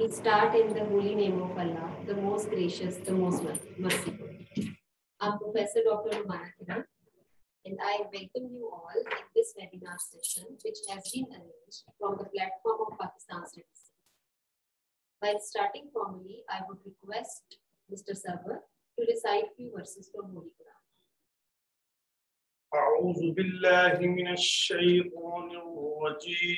We start in the holy name of Allah, the most gracious, the most merciful. I'm Professor Dr. Rumana Kiran, and I welcome you all in this webinar session, which has been arranged from the platform of Pakistan Studies. While starting formally, I would request Mr. Sarwar to recite few verses from Holy Quran. أعوذ بالله من الشيطان الرجيم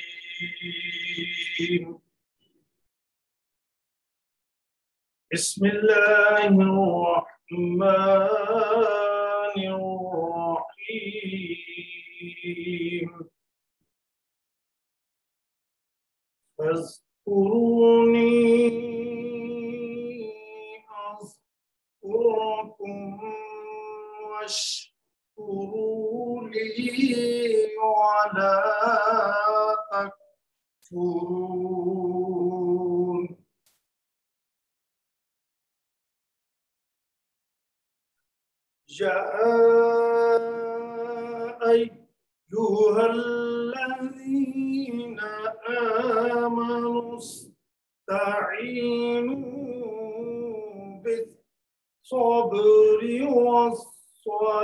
بسم الله الرحمن الرحيم. فاذكروني أذكركم واشكروا لي ولا تكفرون. يا أيها الذين آمنوا استعينوا بالصبر والصلاة.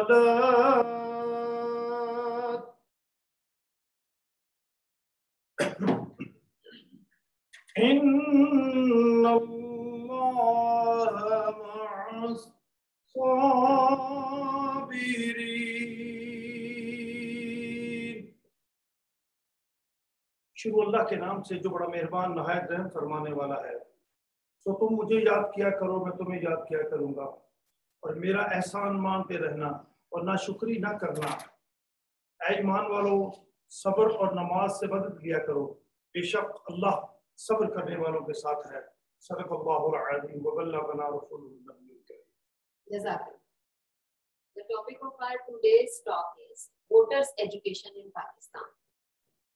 إن الله مع الصابرين. शुरू अल्लाह के नाम से जो बड़ा मेहरबान, नहायत रहम फरमाने वाला है। तो तुम मुझे याद किया करो, मैं तुम्हें याद किया करूँगा। और मेरा एहसान मानते रहना और ना शुक्री ना करना। ऐ ईमान वालों, सब्र और नमाज़ से मदद लिया करो। बेशक अल्लाह सब्र करने वालों के साथ है। सदक बल्लगना रसूलुल करीम Jazakallah. The topic of our today's talk is voters' education in Pakistan.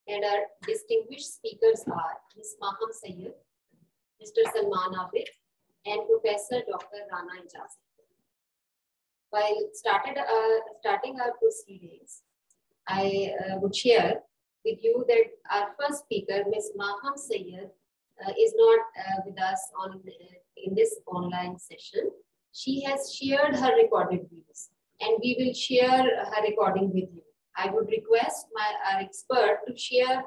And our distinguished speakers are Ms. Maham Sayyid, Mr. Salman Abid, and Professor Dr. Rana Ijaz. While started, uh, starting our proceedings, I uh, would share with you that our first speaker, Ms. Maham Sayyid, uh, is not uh, with us on uh, in this online session. She has shared her recorded views, and we will share her recording with you. I would request my our expert to share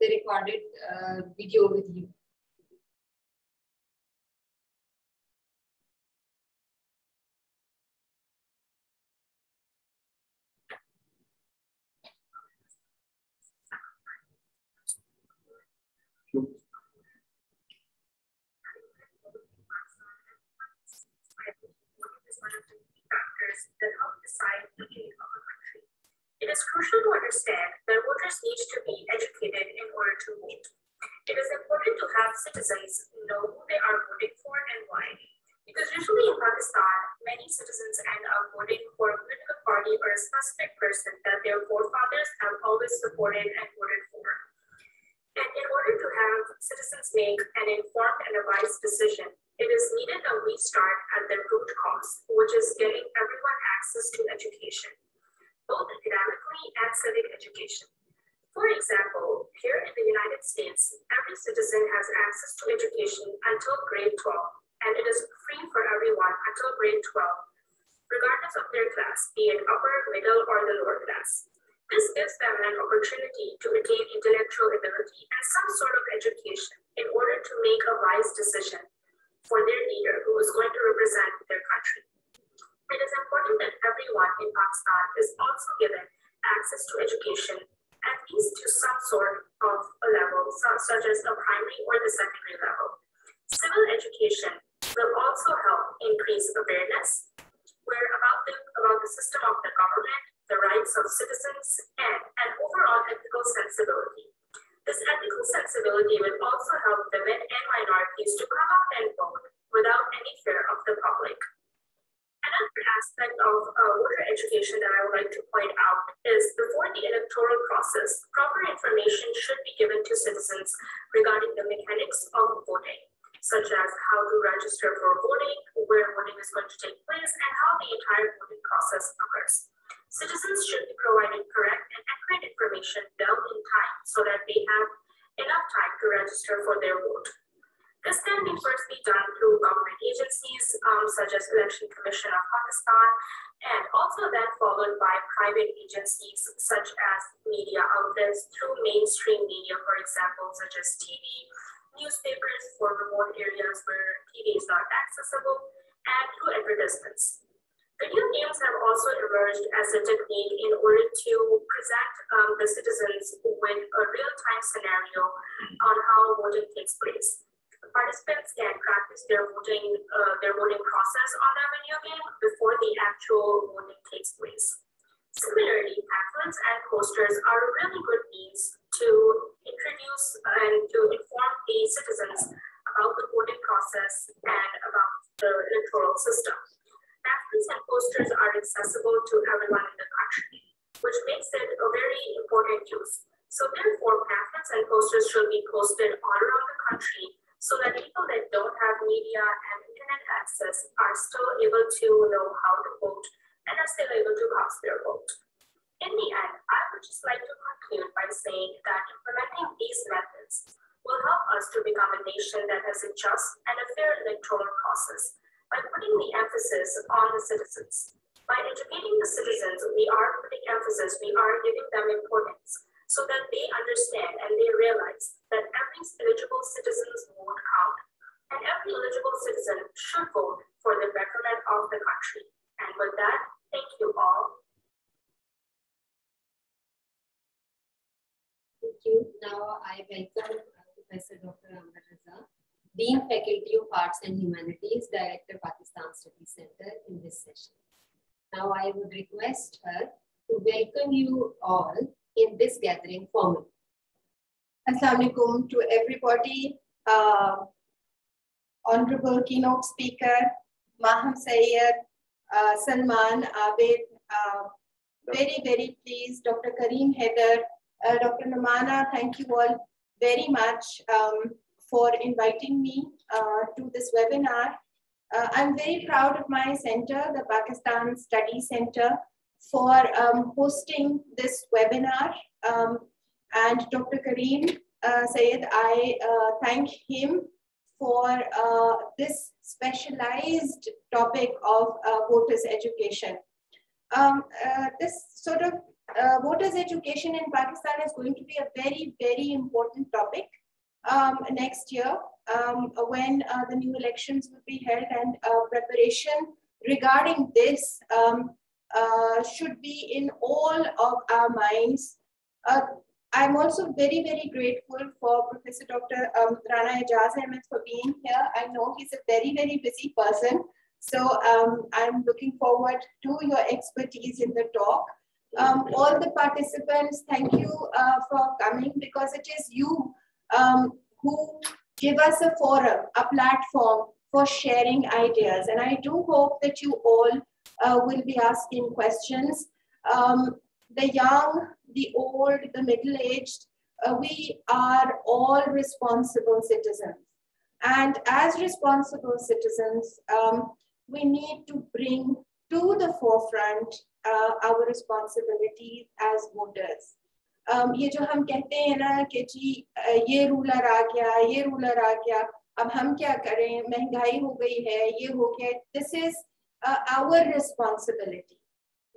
the recorded uh, video with you. Factors that help decide the fate of a country. It is crucial to understand that voters need to be educated in order to vote. It is important to have citizens know who they are voting for and why. Because usually in Pakistan, many citizens end up voting for a political party or a specific person that their forefathers have always supported and voted for. And in order to have citizens make an informed and a wise decision, it is needed that we start at the root cause, which is getting everyone access to education, both academically and civic education. For example, here in the United States, every citizen has access to education until grade 12, and it is free for everyone until grade 12, regardless of their class, be it upper, middle, or the lower class. This gives them an opportunity to attain intellectual ability and some sort of education in order to make a wise decision for their leader who is going to represent their country. It is important that everyone in Pakistan is also given access to education, at least to some sort of a level, such as the primary or the secondary level. Civil education will also help increase awareness where about the, about the system of the government, the rights of citizens, and an overall ethical sensibility. This ethical sensibility will also help women and minorities to come out and vote without any fear of the public. Another aspect of uh, voter education that I would like to point out is before the electoral process, proper information should be given to citizens regarding the mechanics of voting, such as how to register for voting, where voting is going to take place, and how the entire voting process occurs. Citizens should be provided correct and accurate information well in time so that they have enough time to register for their vote. This can be firstly done through government agencies um, such as Election Commission of Pakistan and also then followed by private agencies such as media outlets through mainstream media, for example, such as TV, newspapers for remote areas where TV is not accessible, and through advertisements. Video games have also emerged as a technique in order to present um, the citizens with a real-time scenario on how voting takes place. Participants can practice their voting, uh, their voting process on their video game before the actual voting takes place. Similarly, pamphlets and posters are a really good means to introduce and to inform the citizens about the voting process and about the electoral system. Pamphlets and posters are accessible to everyone in the country, which makes it a very important use. So therefore, pamphlets and posters should be posted all around the country so that people that don't have media and internet access are still able to know how to vote and are still able to cast their vote. In the end, I would just like to conclude by saying that implementing these methods will help us to become a nation that has a just and a fair electoral process by putting the emphasis on the citizens. By educating the citizens, we are putting emphasis, we are giving them importance so that they understand and they realize that every eligible citizen's vote count and every eligible citizen should vote for the betterment of the country. And with that, thank you all. Thank you. Now I welcome Professor Dr. Amber Raza. Dean Faculty of Arts and Humanities, Director Pakistan Studies Center in this session. Now I would request her to welcome you all in this gathering formally. Assalamualaikum to everybody. Uh, Honorable keynote speaker, Maham Sayyid, uh, Salman Abid, uh, very, very pleased, Dr. Kareem Heather, uh, Dr. Namana, thank you all very much um, for inviting me uh, to this webinar. Uh, I'm very proud of my center, the Pakistan Study Center, for um, hosting this webinar. Um, and Dr. Kareem uh, Sayed, I uh, thank him for uh, this specialized topic of uh, voters education. Um, this sort of voters education in Pakistan is going to be a very, very important topic um, next year um, when uh, the new elections will be held and uh, preparation regarding this um, uh, should be in all of our minds. Uh, I'm also very, very grateful for Professor Dr. Um, Rana Ijaz Ahmed for being here. I know he's a very, very busy person. So um, I'm looking forward to your expertise in the talk. Um, all the participants, thank you uh, for coming because it is you um, who give us a forum, a platform for sharing ideas. And I do hope that you all uh, will be asking questions. Um, the young, the old, the middle-aged, uh, we are all responsible citizens. And as responsible citizens, um, we need to bring to the forefront uh, our responsibilities as voters. um, ये जो हम कहते हैं ना कि जी ये ruler आ गया ये रूलर आ गया अब हम क्या करें महंगाई हो गई है ये हो गया this is our responsibility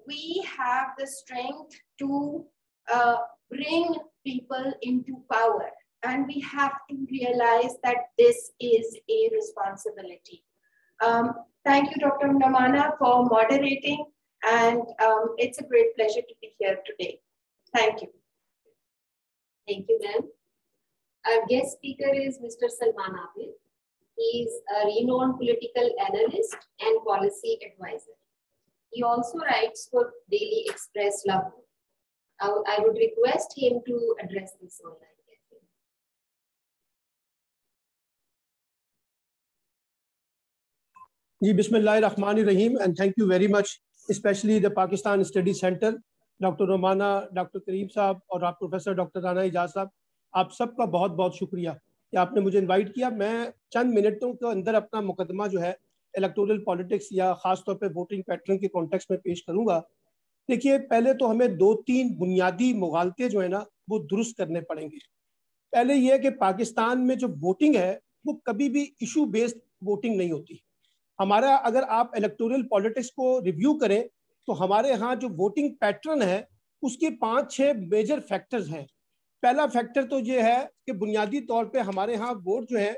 we have the strength to uh, bring people into power and we have to realize that this is a responsibility um, thank you dr namana for moderating and um, it's a great pleasure to be here today thank you Thank you, ma'am. Our guest speaker is Mr. Salman Abid. He is a renowned political analyst and policy advisor. He also writes for Daily Express Lahore. I, I would request him to address this online. जी बिस्मिल्लाहिर्रहमानिर्रहीम and thank you very much especially the Pakistan Study Center doctor Romana doctor Karim sahab और आप professor doctor Rana Ijaz साहब आप सबका बहुत बहुत शुक्रिया कि आपने मुझे इनवाइट किया। मैं चंद मिनटों के अंदर अपना मुकदमा जो है इलेक्टोरल पॉलिटिक्स या ख़ास तौर पे वोटिंग पैटर्न के कॉन्टेक्स्ट में पेश करूँगा। देखिए, पहले तो हमें दो तीन बुनियादी मुगालते जो है ना, वो दुरुस्त करने पड़ेंगे। पहले ये कि पाकिस्तान में जो वोटिंग है, वो कभी भी इशू बेस्ड वोटिंग नहीं होती। हमारा अगर आप इलेक्टोरल पॉलिटिक्स को रिव्यू करें तो हमारे यहाँ जो वोटिंग पैटर्न है, उसके पाँच छह मेजर फैक्टर्स हैं। पहला फैक्टर तो ये है कि बुनियादी तौर पे हमारे यहाँ वोट जो है,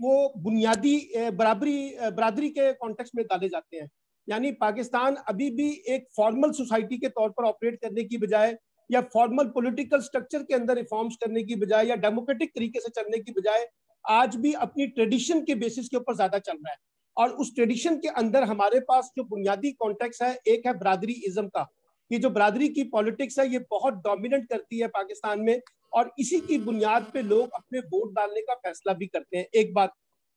वो बुनियादी बराबरी बरादरी के कॉन्टेक्स्ट में डाले जाते हैं। यानी पाकिस्तान अभी भी एक फॉर्मल सोसाइटी के तौर पर ऑपरेट करने की बजाय या फॉर्मल पॉलिटिकल स्ट्रक्चर के अंदर रिफॉर्म्स करने की बजाय या डेमोक्रेटिक तरीके से चलने की बजाय आज भी अपनी ट्रेडिशन के बेसिस के ऊपर ज़्यादा चल रहा है। और उस ट्रेडिशन के अंदर हमारे पास जो बुनियादी कॉन्टेक्ट है, एक है बरादरी इज्म का। ये जो बरादरी की पॉलिटिक्स है, ये बहुत डोमिनेंट करती है पाकिस्तान में और इसी की बुनियाद पे लोग अपने वोट डालने का फैसला भी करते हैं। एक बात,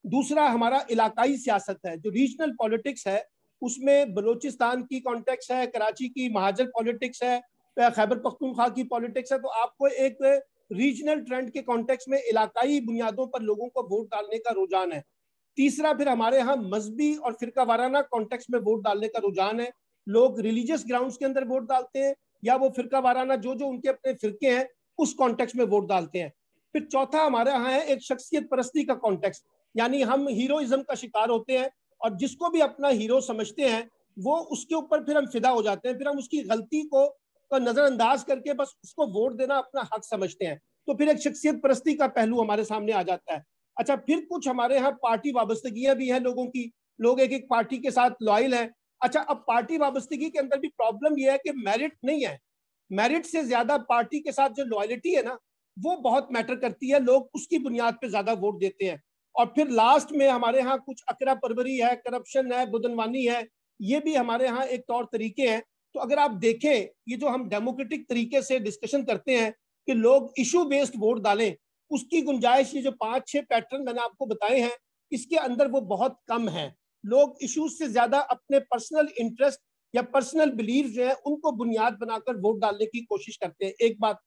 दूसरा हमारा इलाकाई सियासत है, जो रीजनल पॉलिटिक्स है, उसमें बलोचिस्तान की कॉन्टेक्स है, कराची की महाजर पॉलिटिक्स है खैबर पख्तूनख्वा की पॉलिटिक्स है तो आपको एक रीजनल ट्रेंड के कॉन्टेक्स्ट में इलाकाई बुनियादों पर लोगों को वोट डालने का रुझान है। तीसरा फिर हमारे यहाँ मजहबी और फिरका वाराना कॉन्टेक्स्ट में वोट डालने का रुझान है। लोग रिलीजियस ग्राउंड्स के अंदर वोट डालते हैं, या वो फिरका वाराना जो जो उनके अपने फिरके हैं, उस कॉन्टेक्स्ट में वोट डालते हैं। फिर चौथा हमारे यहाँ है एक शख्सियत परस्ती का कॉन्टेक्स्ट यानी हम हीरोइज्म का शिकार होते हैं, और जिसको भी अपना हीरो समझते हैं, वो उसके ऊपर फिर हम फिदा हो जाते हैं, फिर हम उसकी गलती को, का नजरअंदाज करके बस उसको वोट देना अपना हक समझते हैं। तो फिर एक शख्सियत परस्ती का पहलू हमारे सामने आ जाता है। अच्छा फिर कुछ हमारे यहाँ पार्टी वाबस्तगियाँ भी हैं लोगों की, लोग एक एक पार्टी के साथ लॉयल हैं अच्छा अब पार्टी वाबस्तगी के अंदर भी प्रॉब्लम यह है कि मेरिट नहीं है। मेरिट से ज़्यादा पार्टी के साथ जो लॉयलिटी है ना, वो बहुत मैटर करती है। लोग उसकी बुनियाद पे ज़्यादा वोट देते हैं। और फिर लास्ट में हमारे यहाँ कुछ अकरा परवरी है करप्शन है बुदनवानी है, ये भी हमारे यहाँ एक तौर तरीके हैं। तो अगर आप देखें, ये जो हम डेमोक्रेटिक तरीके से डिस्कशन करते हैं कि लोग इशू बेस्ड वोट डालें, उसकी गुंजाइश, ये जो पाँच छह पैटर्न मैंने आपको बताए हैं, इसके अंदर वो बहुत कम है। लोग इश्यूज़ से ज़्यादा अपने पर्सनल इंटरेस्ट या पर्सनल बिलीव जो है, उनको बुनियाद बनाकर वोट डालने की कोशिश करते हैं। एक बात,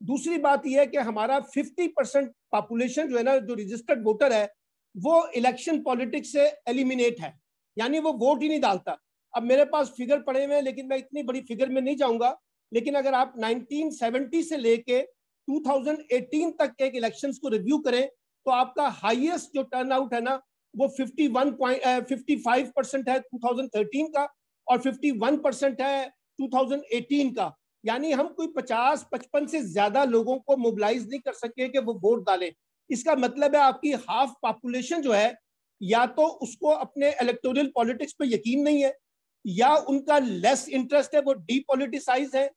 दूसरी बात यह है कि हमारा 50 परसेंट पॉपुलेशन जो है ना, जो रजिस्टर्ड वोटर है, वो इलेक्शन पॉलिटिक्स से एलिमिनेट है। यानी वो वोट ही नहीं डालता। अब मेरे पास फिगर पड़े हुए हैं, लेकिन मैं इतनी बड़ी फिगर में नहीं जाऊँगा। लेकिन अगर आप 1970 से लेके 2018 तक के इलेक्शंस को रिव्यू करें तो आपका हाईएस्ट जो टर्नआउट है ना वो 51 पॉइंट फिफ्टी फाइव परसेंट है 2013 का और 51 परसेंट है 2018 का। यानी हम कोई 50 55 से ज़्यादा लोगों को मोबिलाइज नहीं कर सके कि वो वोट डालें। इसका मतलब है आपकी हाफ़ पॉपुलेशन जो है, या तो उसको अपने इलेक्टोरल पॉलिटिक्स पे यकीन नहीं है, या उनका लेस इंटरेस्ट है, वो डीपोलिटिसाइज है,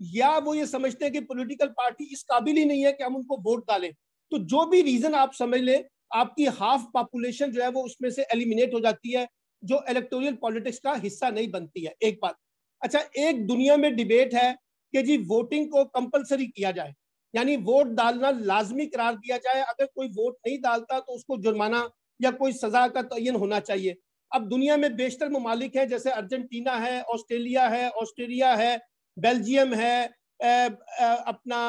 या वो ये समझते हैं कि पॉलिटिकल पार्टी इस काबिल ही नहीं है कि हम उनको वोट डालें। तो जो भी रीजन आप समझ लें आपकी हाफ़ पॉपुलेशन जो है वो उसमें से एलिमिनेट हो जाती है, जो इलेक्टोरियल पॉलिटिक्स का हिस्सा नहीं बनती है। एक बात। अच्छा एक दुनिया में डिबेट है कि जी वोटिंग को कंपलसरी किया जाए। यानी वोट डालना लाजमी करार दिया जाए। अगर कोई वोट नहीं डालता तो उसको जुर्माना या कोई सजा का तयन होना चाहिए। अब दुनिया में बेशतर ममालिक हैं, जैसे अर्जेंटीना है, ऑस्ट्रेलिया है ऑस्ट्रेलिया है, बेल्जियम है अपना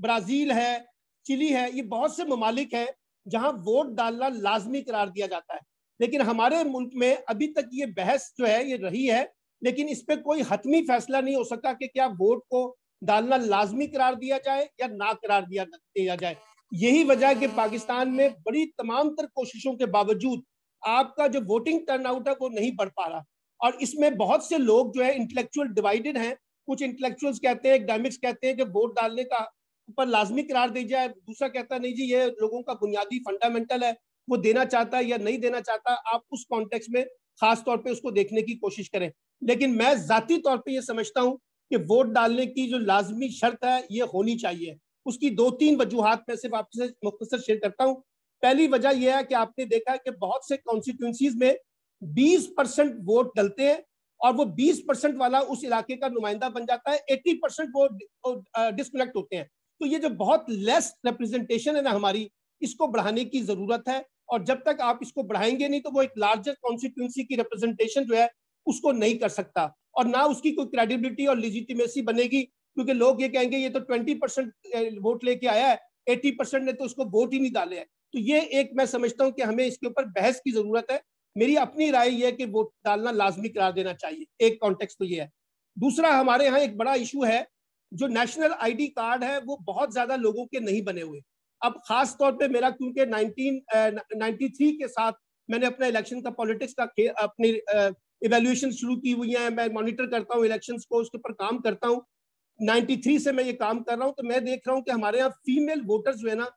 ब्राज़ील है, चिली है, ये बहुत से ममालिक हैं। जहाँ वोट डालना लाजमी करार दिया जाता है। लेकिन हमारे मुल्क में अभी तक ये बहस जो है, ये रही है, लेकिन इस पर कोई हतमी फैसला नहीं हो सका कि क्या वोट को डालना लाजमी करार दिया जाए या ना करार दिया दिया जाए। यही वजह है कि पाकिस्तान में बड़ी तमाम तर कोशिशों के बावजूद आपका जो वोटिंग टर्नआउट है, वो नहीं बढ़ पा रहा। और इसमें बहुत से लोग जो है इंटेलेक्चुअल डिवाइडेड हैं। कुछ इंटेलेक्चुअल्स कहते हैं एकेडमिक्स कहते हैं कि वोट डालने का ऊपर लाजमी करार दी जाए। दूसरा कहता नहीं जी, ये लोगों का बुनियादी फंडामेंटल है। वो देना चाहता है या नहीं देना चाहता, आप उस कॉन्टेक्स्ट में खास तौर पे उसको देखने की कोशिश करें। लेकिन मैं जाती तौर पे ये समझता हूँ कि वोट डालने की जो लाजमी शर्त है, ये होनी चाहिए। उसकी दो तीन वजूहत में सिर्फ़ आपसे मुख्तर शेयर करता हूँ। पहली वजह यह है कि आपने देखा है कि बहुत से कॉन्स्टिट्यूंसीज में 20 परसेंट वोट डलते हैं और वो 20 परसेंट वाला उस इलाके का नुमाइंदा बन जाता है। 80 परसेंट वोट डिस्कनेक्ट होते हैं। तो ये जो बहुत लेस रिप्रेजेंटेशन है ना हमारी, इसको बढ़ाने की ज़रूरत है। और जब तक आप इसको बढ़ाएँगे नहीं तो वो एक लार्जर कॉन्स्टिट्यूंसी की रिप्रेजेंटेशन जो है, उसको नहीं कर सकता। और ना उसकी कोई क्रेडिबिलिटी और लिजिटिमेसी बनेगी, क्योंकि लोग ये कहेंगे, ये तो ट्वेंटी परसेंट वोट लेके आया है एटी परसेंट ने तो उसको वोट ही नहीं डाले हैं। तो ये एक मैं समझता हूँ कि हमें इसके ऊपर बहस की ज़रूरत है। मेरी अपनी राय यह है कि वोट डालना लाजमी करार देना चाहिए। एक कॉन्टेक्स्ट तो ये है। दूसरा, हमारे यहाँ एक बड़ा इशू है जो नेशनल आईडी कार्ड है, वो बहुत ज़्यादा लोगों के नहीं बने हुए। अब खास तौर पे मेरा, क्योंकि 1993 के साथ मैंने अपना इलेक्शन का पॉलिटिक्स का अपनी इवेल्युएशन शुरू की हुई है, मैं मॉनिटर करता हूँ इलेक्शंस को, उसके ऊपर काम करता हूँ। 93 से मैं ये काम कर रहा हूँ तो मैं देख रहा हूँ कि हमारे यहाँ फीमेल वोटर्स जो है ना,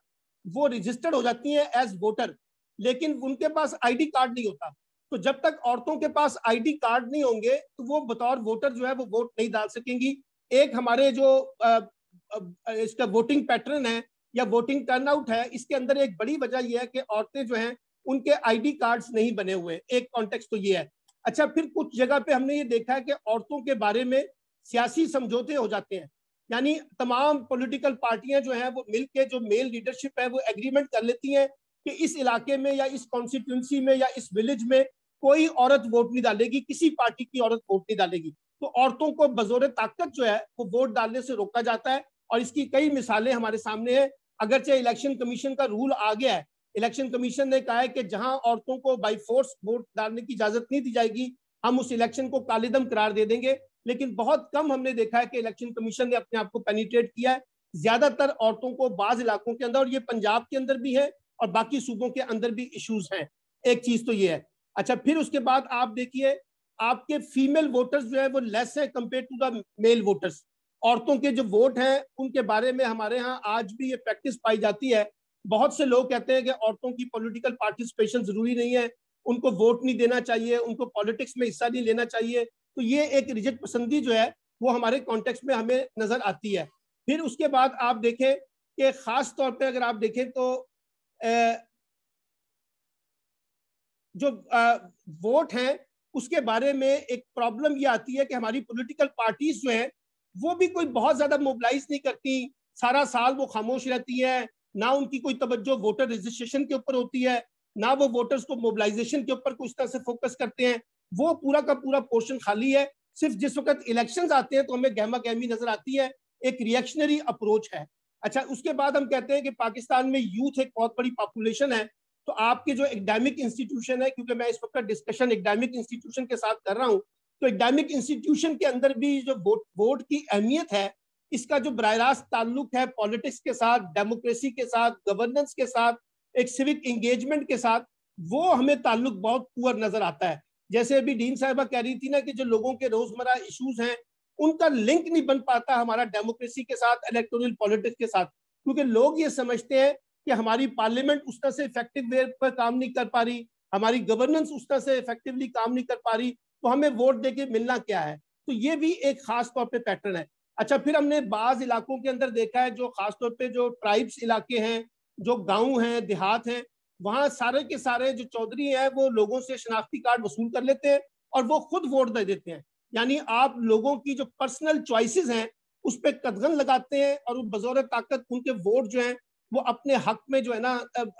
वो रजिस्टर्ड हो जाती हैं एज वोटर लेकिन उनके पास आईडी कार्ड नहीं होता। तो जब तक औरतों के पास आईडी कार्ड नहीं होंगे तो वो बतौर वोटर जो है, वो वोट नहीं डाल सकेंगी। एक हमारे जो इसका वोटिंग पैटर्न है, या वोटिंग टर्नआउट है, इसके अंदर एक बड़ी वजह यह है कि औरतें जो हैं, उनके आईडी कार्ड्स नहीं बने हुए एक कॉन्टेक्स्ट तो ये है। अच्छा फिर कुछ जगह पे हमने ये देखा है कि औरतों के बारे में सियासी समझौते हो जाते हैं। यानी तमाम पॉलिटिकल पार्टियाँ जो हैं, वो मिलके जो मेल लीडरशिप है, वो एग्रीमेंट कर लेती हैं कि इस इलाके में या इस कॉन्स्टिट्यूंसी में या इस विलेज में कोई औरत वोट नहीं डालेगी, किसी पार्टी की औरत वोट नहीं डालेगी। तो औरतों को बजोर ताकत जो है, वो वोट डालने से रोका जाता है और इसकी कई मिसालें हमारे सामने है। अगरचे इलेक्शन कमीशन का रूल आ गया है। इलेक्शन कमीशन ने कहा है कि जहाँ औरतों को बाई फोर्स वोट डालने की इजाज़त नहीं दी जाएगी, हम उस इलेक्शन को कालिदम करार दे देंगे। लेकिन बहुत कम हमने देखा है कि इलेक्शन कमीशन ने अपने आप को पेनिट्रेट किया है। ज़्यादातर औरतों को बाज इलाकों के अंदर, और ये पंजाब के अंदर भी है, और बाकी सूबों के अंदर भी इश्यूज़ हैं। एक चीज़ तो ये है। अच्छा फिर उसके बाद आप देखिए आपके फीमेल वोटर्स जो है वो लेस है compare to the male voters औरतों के जो वोट हैं, उनके बारे में हमारे यहाँ आज भी ये प्रैक्टिस पाई जाती है। बहुत से लोग कहते हैं कि औरतों की पॉलिटिकल पार्टिसिपेशन ज़रूरी नहीं है। उनको वोट नहीं देना चाहिए, उनको पॉलिटिक्स में हिस्सा नहीं लेना चाहिए। तो ये एक रिजट पसंदी जो है, वो हमारे कॉन्टेक्स्ट में हमें नज़र आती है। फिर उसके बाद आप देखें कि खास तौर पे अगर आप देखें तो जो वोट हैं उसके बारे में एक प्रॉब्लम ये आती है कि हमारी पॉलिटिकल पार्टीज़ जो हैं, वो भी कोई बहुत ज़्यादा मोबिलाइज नहीं करती। सारा साल वो खामोश रहती है, ना उनकी कोई तवज्जो वोटर रजिस्ट्रेशन के ऊपर होती है, ना वो वोटर्स को मोबिलाइजेशन के ऊपर कुछ तरह से फोकस करते हैं। वो पूरा का पूरा पोर्शन खाली है। सिर्फ़ जिस वक्त इलेक्शन आते हैं तो हमें गहमा गहमी नज़र आती है। एक रिएक्शनरी अप्रोच है। अच्छा उसके बाद हम कहते हैं कि पाकिस्तान में यूथ एक बहुत बड़ी पॉपुलेशन है। तो आपके जो एकेडमिक इंस्टीट्यूशन है, क्योंकि मैं इस वक्त डिस्कशन एकेडमिक इंस्टीट्यूशन के साथ कर रहा हूँ तो एकेडमिक इंस्टीट्यूशन के अंदर भी जो वोट वोट की अहमियत है, इसका जो बर रास्त ताल्लुक है पॉलिटिक्स के साथ डेमोक्रेसी के साथ गवर्नेंस के साथ, एक सिविक इंगेजमेंट के साथ, वो हमें ताल्लुक बहुत पुअर नज़र आता है। जैसे अभी डीन साहिबा कह रही थी ना कि जो लोगों के रोज़मर्रा इश्यूज़ हैं, उनका लिंक नहीं बन पाता हमारा डेमोक्रेसी के साथ इलेक्टोरल पॉलिटिक्स के साथ, क्योंकि लोग ये समझते हैं कि हमारी पार्लियामेंट उस तरह से इफ़ेक्टिव वे पर काम नहीं कर पा रही, हमारी गवर्नेंस उस तरह से इफेक्टिवली काम नहीं कर पा रही तो हमें वोट दे के मिलना क्या है? तो ये भी एक खास तौर पे पैटर्न है। अच्छा फिर हमने बाज इलाकों के अंदर देखा है जो खासतौर पे जो ट्राइब्स इलाके हैं, जो गाँव हैं, देहात हैं, वहाँ सारे के सारे जो चौधरी हैं, वो लोगों से शनाख्ती कार्ड वसूल कर लेते हैं और वो खुद वोट दे देते हैं। यानी आप लोगों की जो पर्सनल चॉइसेस हैं, उस पर कदगन लगाते हैं और बजोर ताकत उनके वोट जो हैं वो अपने हक में जो है ना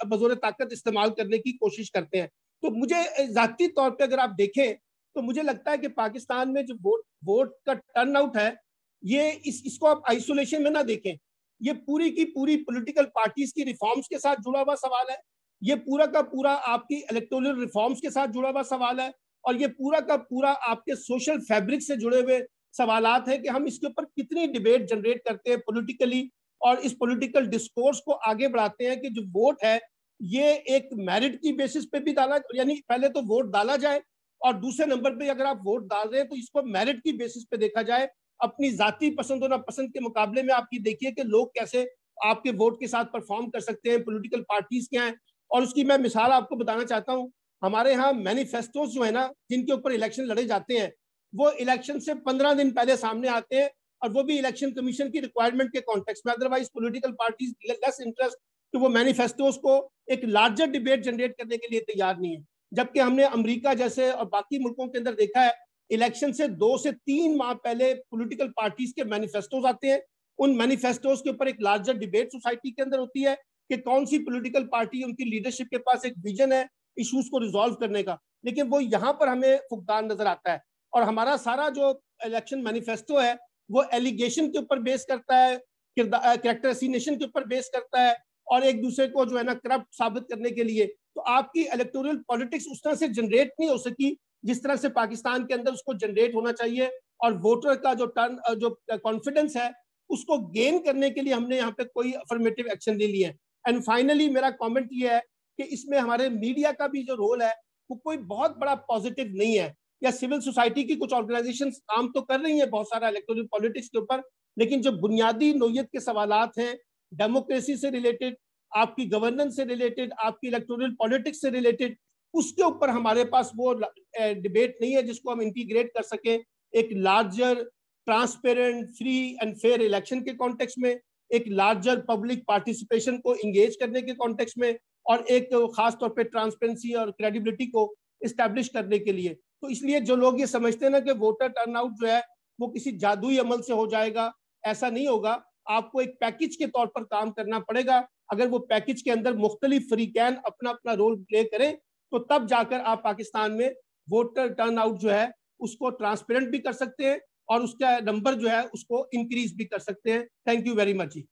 बजोर ताकत इस्तेमाल करने की कोशिश करते हैं। तो मुझे जाती तौर पर अगर आप देखें तो मुझे लगता है कि पाकिस्तान में जो वोट वोट का टर्न आउट है, ये इस, इसको आप आइसोलेशन में ना देखें। ये पूरी की पूरी पॉलिटिकल पार्टीज़ की रिफॉर्म्स के साथ जुड़ा हुआ सवाल है। ये पूरा का पूरा आपकी इलेक्टोरल रिफॉर्म्स के साथ जुड़ा हुआ सवाल है और ये पूरा का पूरा आपके सोशल फैब्रिक से जुड़े हुए सवाल हैं कि हम इसके ऊपर कितनी डिबेट जनरेट करते हैं पोलिटिकली और इस पॉलिटिकल डिस्कोर्स को आगे बढ़ाते हैं कि जो वोट है, ये एक मेरिट की बेसिस पे भी डाला, यानी पहले तो वोट डाला जाए और दूसरे नंबर पे अगर आप वोट डाल रहे हैं तो इसको मेरिट की बेसिस पे देखा जाए। अपनी जाति पसंद और नापसंद के मुकाबले में आप ये देखिए कि लोग कैसे आपके वोट के साथ परफॉर्म कर सकते हैं पोलिटिकल पार्टीज़ क्या हैं। और उसकी मैं मिसाल आपको बताना चाहता हूँ, हमारे यहाँ मैनिफेस्टोज जो है ना, जिनके ऊपर इलेक्शन लड़े जाते हैं, वो इलेक्शन से पंद्रह दिन पहले सामने आते हैं और वो भी इलेक्शन कमीशन की रिक्वायरमेंट के कॉन्टेक्स्ट में otherwise political parties less interest कि वो मैनिफेस्टोज को एक लार्जर डिबेट जनरेट करने के लिए तैयार नहीं है। जबकि हमने अमेरिका जैसे और बाकी मुल्कों के अंदर देखा है इलेक्शन से दो से तीन माह पहले पॉलिटिकल पार्टीज़ के मैनिफेस्टोज आते हैं। उन मैनिफेस्टोज के ऊपर एक लार्जर डिबेट सोसाइटी के अंदर होती है कि कौन सी पोलिटिकल पार्टी उनकी लीडरशिप के पास एक विजन है इशूज को रिजोल्व करने का। लेकिन वो यहाँ पर हमें फुकदान नज़र आता है। और हमारा सारा जो इलेक्शन मैनिफेस्टो है वो एलिगेशन के ऊपर बेस करता है कैरेक्टर असिनेशन के ऊपर बेस करता है और एक दूसरे को जो है ना करप्ट साबित करने के लिए। तो आपकी इलेक्टोरल पॉलिटिक्स उस तरह से जनरेट नहीं हो सकी जिस तरह से पाकिस्तान के अंदर उसको जनरेट होना चाहिए और वोटर का जो टर्न जो कॉन्फिडेंस है, उसको गेन करने के लिए हमने यहाँ पे कोई अफर्मेटिव एक्शन ले लिया है एंड फाइनली मेरा कमेंट ये है कि इसमें हमारे मीडिया का भी जो रोल है, वो कोई बहुत बड़ा पॉजिटिव नहीं है। या सिविल सोसाइटी की कुछ ऑर्गेनाइजेशन काम तो कर रही है बहुत सारा इलेक्टोरल पॉलिटिक्स के ऊपर, लेकिन जो बुनियादी नोयत के सवाल हैं डेमोक्रेसी से रिलेटेड आपकी गवर्नेंस से रिलेटेड आपकी इलेक्टोरल पॉलिटिक्स से रिलेटेड उसके ऊपर हमारे पास वो डिबेट नहीं है जिसको हम इंटीग्रेट कर सकें एक larger transparent free and fair election के कॉन्टेक्स्ट में, एक लार्जर पब्लिक पार्टिसिपेशन को इंगेज करने के कॉन्टेक्स्ट में, और एक खास तौर पे ट्रांसपेरेंसी और क्रेडिबिलिटी को इस्टेब्लिश करने के लिए। तो इसलिए जो लोग ये समझते हैं ना कि वोटर टर्नआउट जो है वो किसी जादुई अमल से हो जाएगा ऐसा नहीं होगा। आपको एक पैकेज के तौर पर काम करना पड़ेगा। अगर वो पैकेज के अंदर मुख्तलिफ़ फ्रीकैन अपना अपना रोल प्ले करें तो तब जाकर आप पाकिस्तान में वोटर टर्नआउट जो है उसको ट्रांसपेरेंट भी कर सकते हैं और उसका नंबर जो है उसको इंक्रीज भी कर सकते हैं। थैंक यू वेरी मच जी।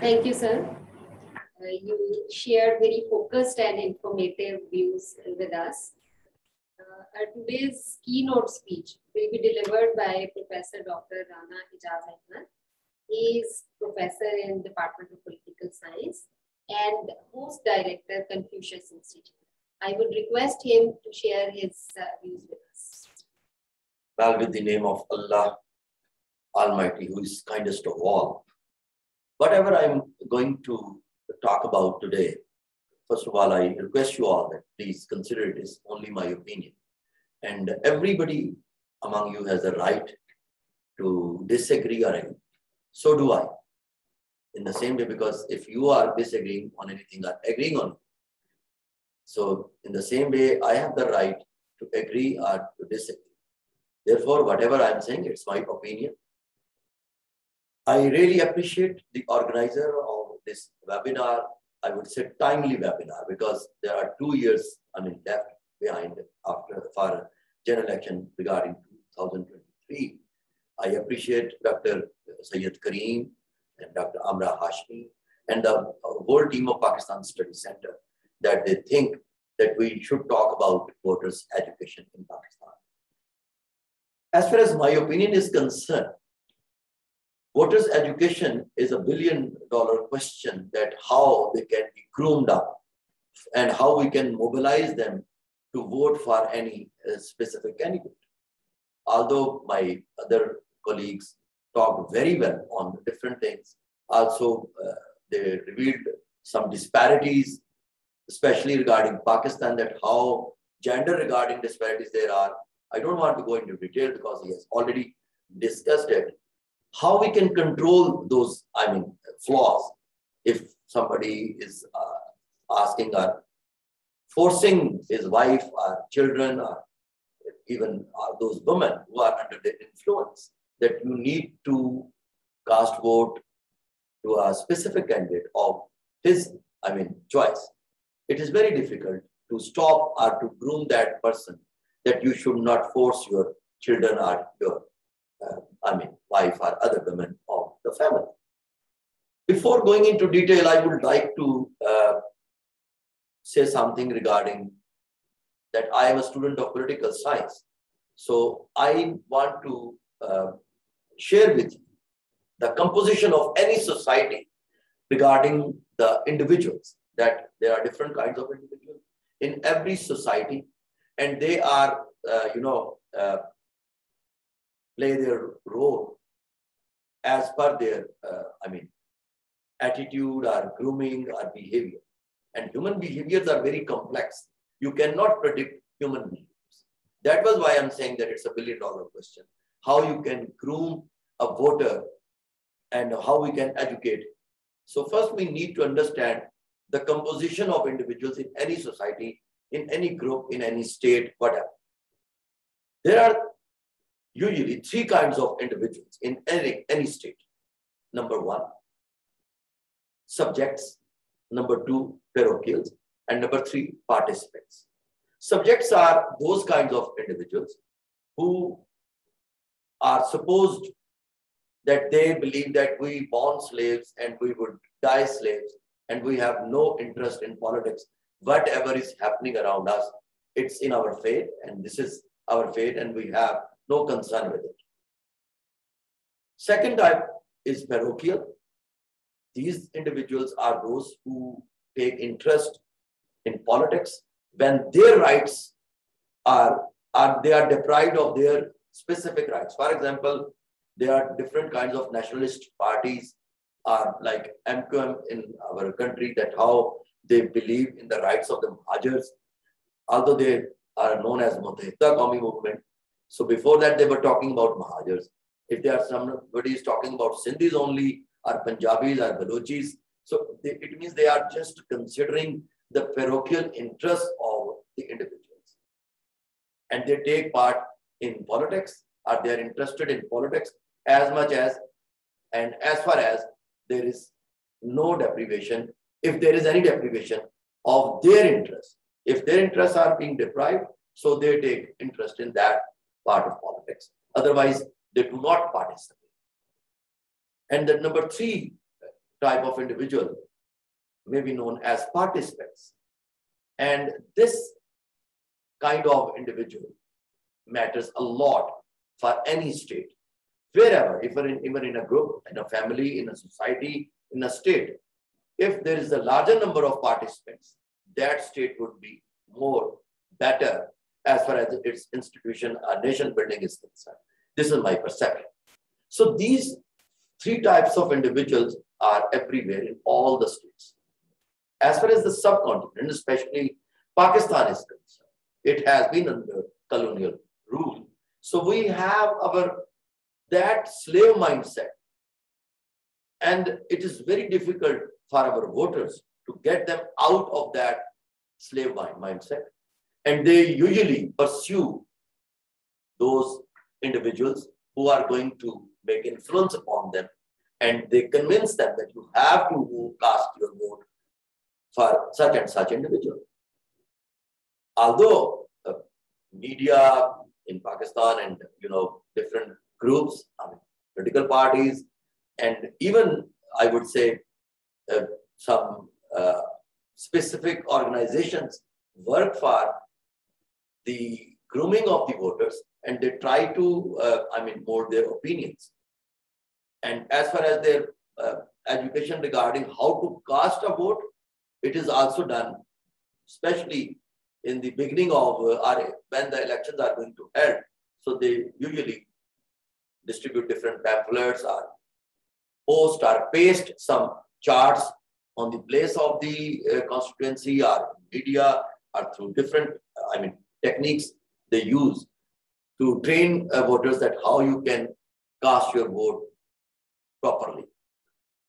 Thank you, sir. Uh, you shared very focused and informative views with us. Uh, today's keynote speech will be delivered by Professor Dr. Rana Ijaz Ahmed. He is professor in Department of Political Science and host director, Confucius Institute. I would request him to share his uh, views with us. Well, with the name of Allah Almighty, who is kindest of all. Whatever I'm going to talk about today, first of all, I request you all that please consider it is only my opinion. And everybody among you has a right to disagree or agree. So do I. In the same way, because if you are disagreeing on anything or agreeing on so in the same way, I have the right to agree or to disagree. Therefore, whatever I'm saying, it's my opinion. I really appreciate the organizer of this webinar. I would say timely webinar because there are two years, I mean, left behind after for general election regarding 2023. I appreciate Dr. Sayyid Kareem and Dr. Amra Hashmi and the whole team of Pakistan Study Center that they think that we should talk about voters' education in Pakistan. As far as my opinion is concerned, voters' education is a billion dollar question that how they can be groomed up and how we can mobilize them to vote for any uh, specific candidate. Although my other colleagues talked very well on different things, also uh, they revealed some disparities especially regarding Pakistan, that how gender regarding disparities there are. I don't want to go into detail because he has already discussed it. How we can control those, I mean, flaws. If somebody is uh, asking or forcing his wife or children or even uh, those women who are under the influence that you need to cast vote to a specific candidate of his, I mean, choice it is very difficult to stop or to groom that person that you should not force your children or your, uh, I mean, wife or other women of the family. Before going into detail, I would like to uh, say something regarding that I am a student of political science. So I want to uh, share with you the composition of any society regarding the individuals that there are different kinds of individuals in every society, and they are, uh, you know, uh, play their role as per their, uh, I mean, attitude or grooming or behavior. And human behaviors are very complex. You cannot predict human behaviors. That was why I'm saying that it's a billion dollar question. How you can groom a voter and how we can educate. So first we need to understand the composition of individuals in any society, in any group, in any state, whatever. There are usually three kinds of individuals in any, any state. Number one, subjects. Number two, parochials. And number three, participants. Subjects are those kinds of individuals who are supposed that they believe that we born slaves and we would die slaves and we have no interest in politics. Whatever is happening around us, it's in our fate, and this is our fate, and we have no concern with it. Second type is parochial. These individuals are those who take interest in politics when their rights are, are they are deprived of their specific rights. For example, there are different kinds of nationalist parties are like MQM in our country that how they believe in the rights of the Mahajars, although they are known as Mutahida Qawmi movement. So before that, they were talking about Mahajars. If there are somebody is talking about Sindhis only, or Punjabis, or Balochis, so they, it means they are just considering the parochial interests of the individuals. And they take part in politics, or they are interested in politics as much as, and as far as there is no deprivation, if there is any deprivation of their interests, if their interests are being deprived, so they take interest in that part of politics. Otherwise, they do not participate. And the number three type of individual may be known as participants. And this kind of individual matters a lot for any state. Wherever, even in, even in a group, in a family, in a society, in a state, if there is a larger number of participants, that state would be more better as far as its institution or nation building is concerned. This is my perception. So these three types of individuals are everywhere in all the states. As far as the subcontinent, especially Pakistan is concerned, it has been under colonial rule. So we have our that slave mindset. And it is very difficult for our voters to get them out of that slave mind mindset. And they usually pursue those individuals who are going to make influence upon them. And they convince them that you have to cast your vote for such and such individual. Although uh, media in Pakistan and you know different groups, I mean, political parties, and even I would say uh, some uh, specific organizations work for the grooming of the voters and they try to, uh, I mean, mold their opinions. And as far as their uh, education regarding how to cast a vote, it is also done, especially in the beginning of uh, when the elections are going to held. So they usually distribute different pamphlets or post or paste some charts on the place of the uh, constituency or media or through different, I mean, techniques they use to train uh, voters that how you can cast your vote properly.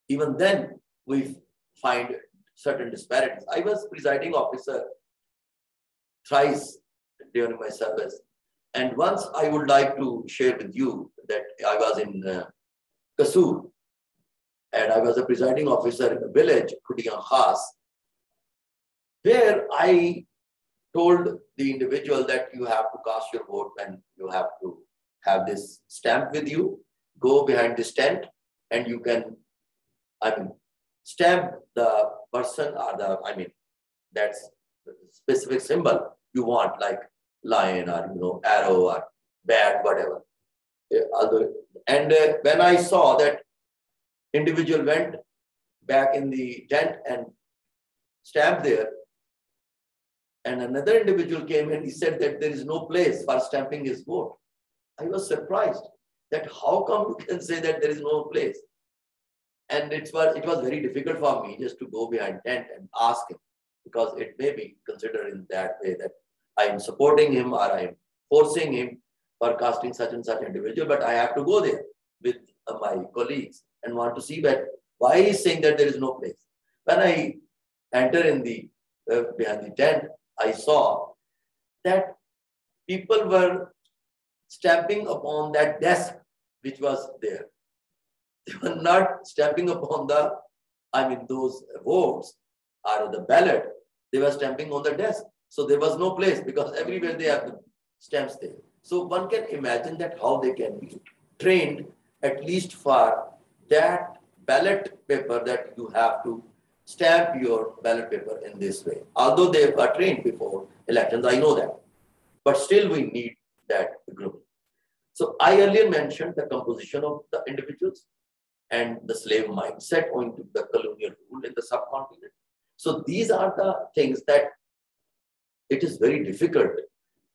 Even then, we find certain disparities. I was presiding officer thrice during my service. And once I would like to share with you that I was in uh, Kasur and I was a presiding officer in a village, Khutiyan Khas, where I told the individual that you have to cast your vote and you have to have this stamp with you, go behind this tent and you can, I mean, stamp the person or the, I mean, that's specific symbol you want, like lion or, you know, arrow or bat, whatever. And uh, when I saw that individual went back in the tent and stamped there, and another individual came and he said that there is no place for stamping his vote. I was surprised that how come you can say that there is no place? And it was, it was very difficult for me just to go behind tent and ask him because it may be considered in that way that I am supporting him or I am forcing him for casting such and such individual, but I have to go there with uh, my colleagues and want to see that why he's saying that there is no place. When I enter in the uh, behind the tent, I saw that people were stamping upon that desk which was there. They were not stamping upon the, I mean, those votes or the ballot. They were stamping on the desk. So there was no place because everywhere they have the stamps there. So one can imagine that how they can be trained at least for that ballot paper that you have to stamp your ballot paper in this way. Although they are trained before elections, I know that. But still we need that group. So I earlier mentioned the composition of the individuals and the slave mindset owing to the colonial rule in the subcontinent. So these are the things that it is very difficult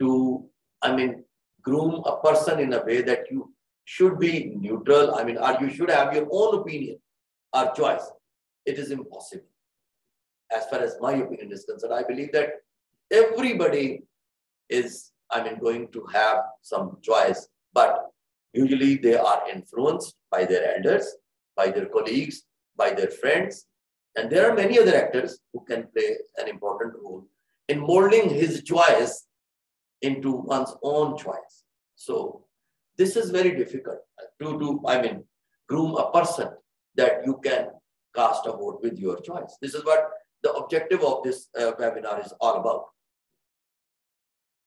to, I mean, groom a person in a way that you should be neutral, I mean, or you should have your own opinion or choice. It is impossible. As far as my opinion is concerned, I believe that everybody is, I mean, going to have some choice, but usually they are influenced by their elders, by their colleagues, by their friends, and there are many other actors who can play an important role in molding his choice into one's own choice. So this is very difficult to do, I mean, groom a person that you can cast a vote with your choice. This is what the objective of this uh, webinar is all about.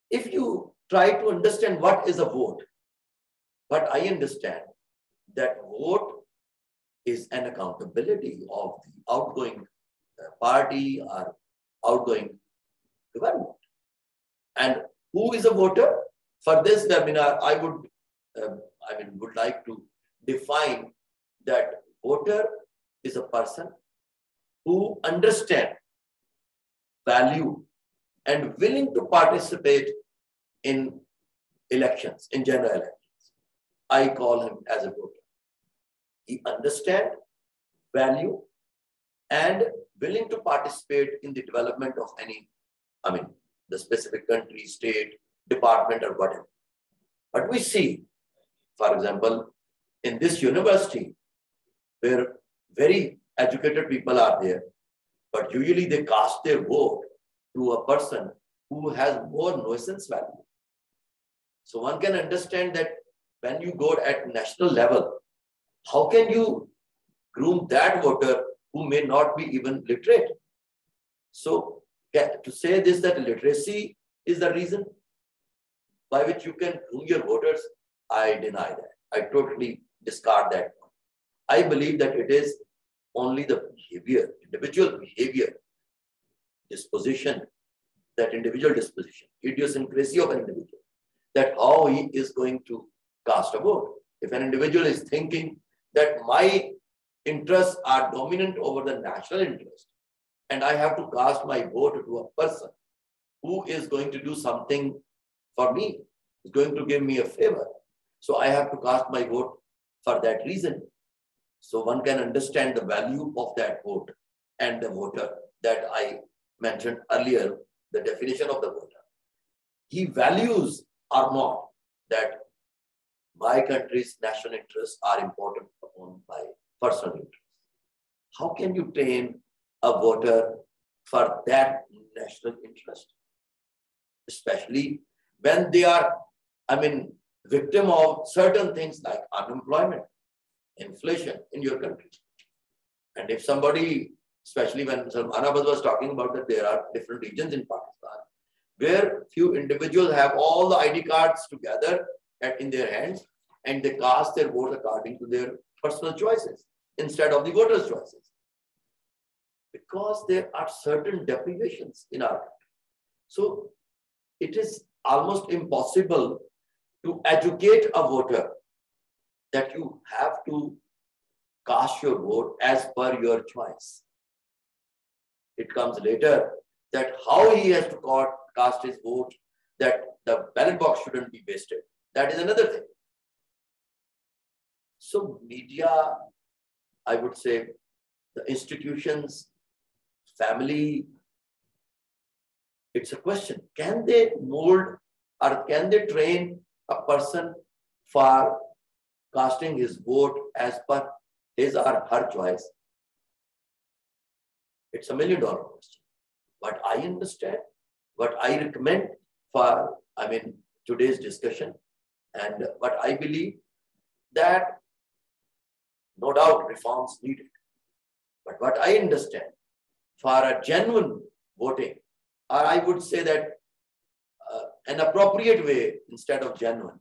If you try to understand what is a vote, but I understand that vote is an accountability of the outgoing uh, party or outgoing government. And who is a voter? For this webinar, I would, uh, I mean, would like to define that voter is a person who understand value and willing to participate in elections, in general elections. I call him as a voter. He understand value and willing to participate in the development of any, I mean, the specific country, state, department or whatever. But we see, for example, in this university, where very educated people are there, but usually they cast their vote to a person who has more nuisance value. So one can understand that when you go at national level, how can you groom that voter who may not be even literate? So to say this that literacy is the reason by which you can groom your voters, I deny that. I totally discard that. I believe that it is only the behavior, individual behavior, disposition, that individual disposition, idiosyncrasy of an individual, that how he is going to cast a vote. If an individual is thinking that my interests are dominant over the national interest, and I have to cast my vote to a person who is going to do something for me, is going to give me a favor. So I have to cast my vote for that reason. So one can understand the value of that vote and the voter that I mentioned earlier, the definition of the voter. He values or not that my country's national interests are important upon my personal interests. How can you train a voter for that national interest? Especially when they are, I mean, victim of certain things like unemployment, inflation in your country. And if somebody, especially when Anabad was talking about that there are different regions in Pakistan, where few individuals have all the ID cards together at, in their hands and they cast their vote according to their personal choices instead of the voters' choices. Because there are certain deprivations in our country. So it is almost impossible to educate a voter that you have to cast your vote as per your choice. It comes later that how he has to cast his vote, that the ballot box shouldn't be wasted. That is another thing. So media, I would say, the institutions, family, it's a question. Can they mold or can they train a person for casting his vote as per his or her choice? It's a million dollar question. But I understand what I recommend for, I mean, today's discussion and what I believe that no doubt reforms needed. But what I understand for a genuine voting, or I would say that uh, an appropriate way instead of genuine,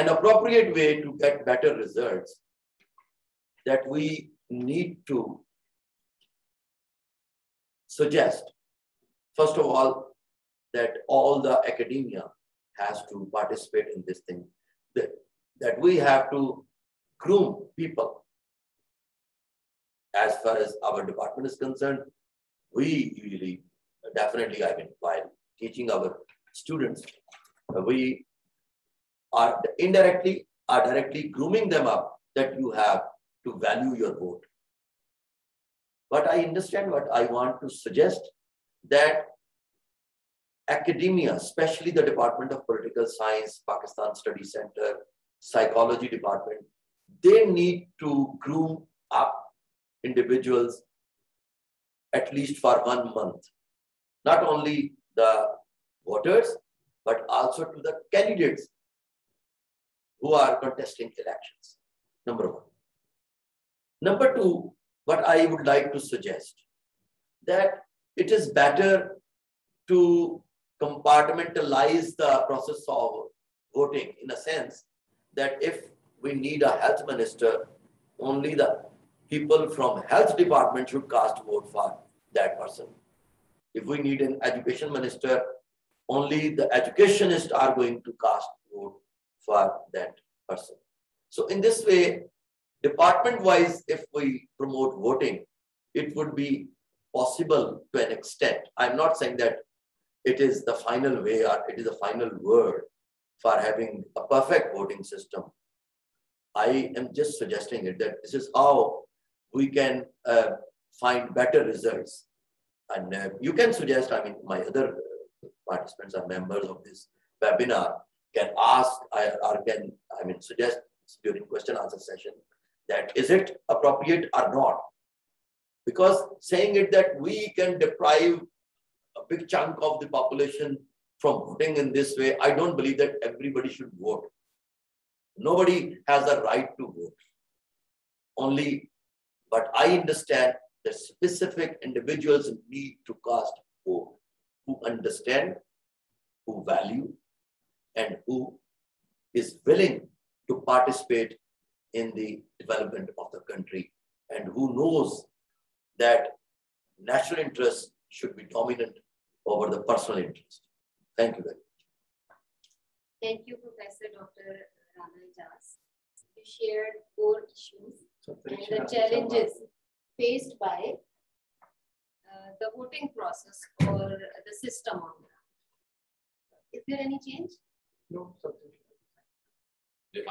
an appropriate way to get better results that we need to suggest, first of all, that all the academia has to participate in this thing. The that we have to groom people. As far as our department is concerned, we usually, definitely, I mean, while teaching our students, we are indirectly or directly grooming them up that you have to value your vote. But I understand what I want to suggest that academia, especially the Department of Political Science, Pakistan Study Center, Psychology Department, they need to groom up individuals at least for one month. Not only the voters, but also to the candidates who are contesting elections. Number one. Number two, what I would like to suggest that it is better to compartmentalize the process of voting in a sense that if we need a health minister, only the people from health department should cast vote for that person. If we need an education minister, only the educationists are going to cast vote for that person. So in this way, department-wise, if we promote voting, it would be possible to an extent. I'm not saying that it is the final way or it is the final word for having a perfect voting system. I am just suggesting it that this is how we can uh, find better results. And uh, you can suggest, I mean, my other participants are members of this webinar, can ask or can, I mean, suggest during question answer session that is it appropriate or not? Because saying it that we can deprive a big chunk of the population from voting in this way, I don't believe that everybody should vote. Nobody has a right to vote. Only, but I understand that specific individuals need to cast vote who understand, who value, and who is willing to participate in the development of the country and who knows that national interest should be dominant over the personal interest. Thank you very much. Thank you, Professor Dr. Rana Ijaz. You shared four issues and the challenges faced by uh, the voting process or the system on that. Is there any change? No, something. Yeah.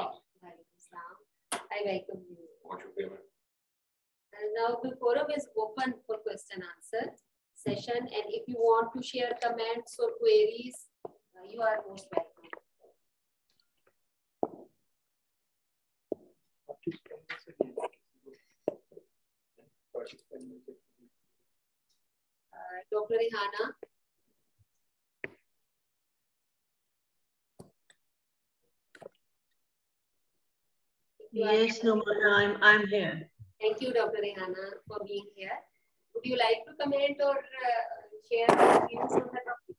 I welcome you. What's your favorite? And now the forum is open for question answer session. And if you want to share comments or queries, uh, you are most welcome. Uh, Dr. Rehana. Yes, no, I'm, I'm here. Thank you, Dr. Rehana, for being here. Would you like to comment or uh, share your views on the topic?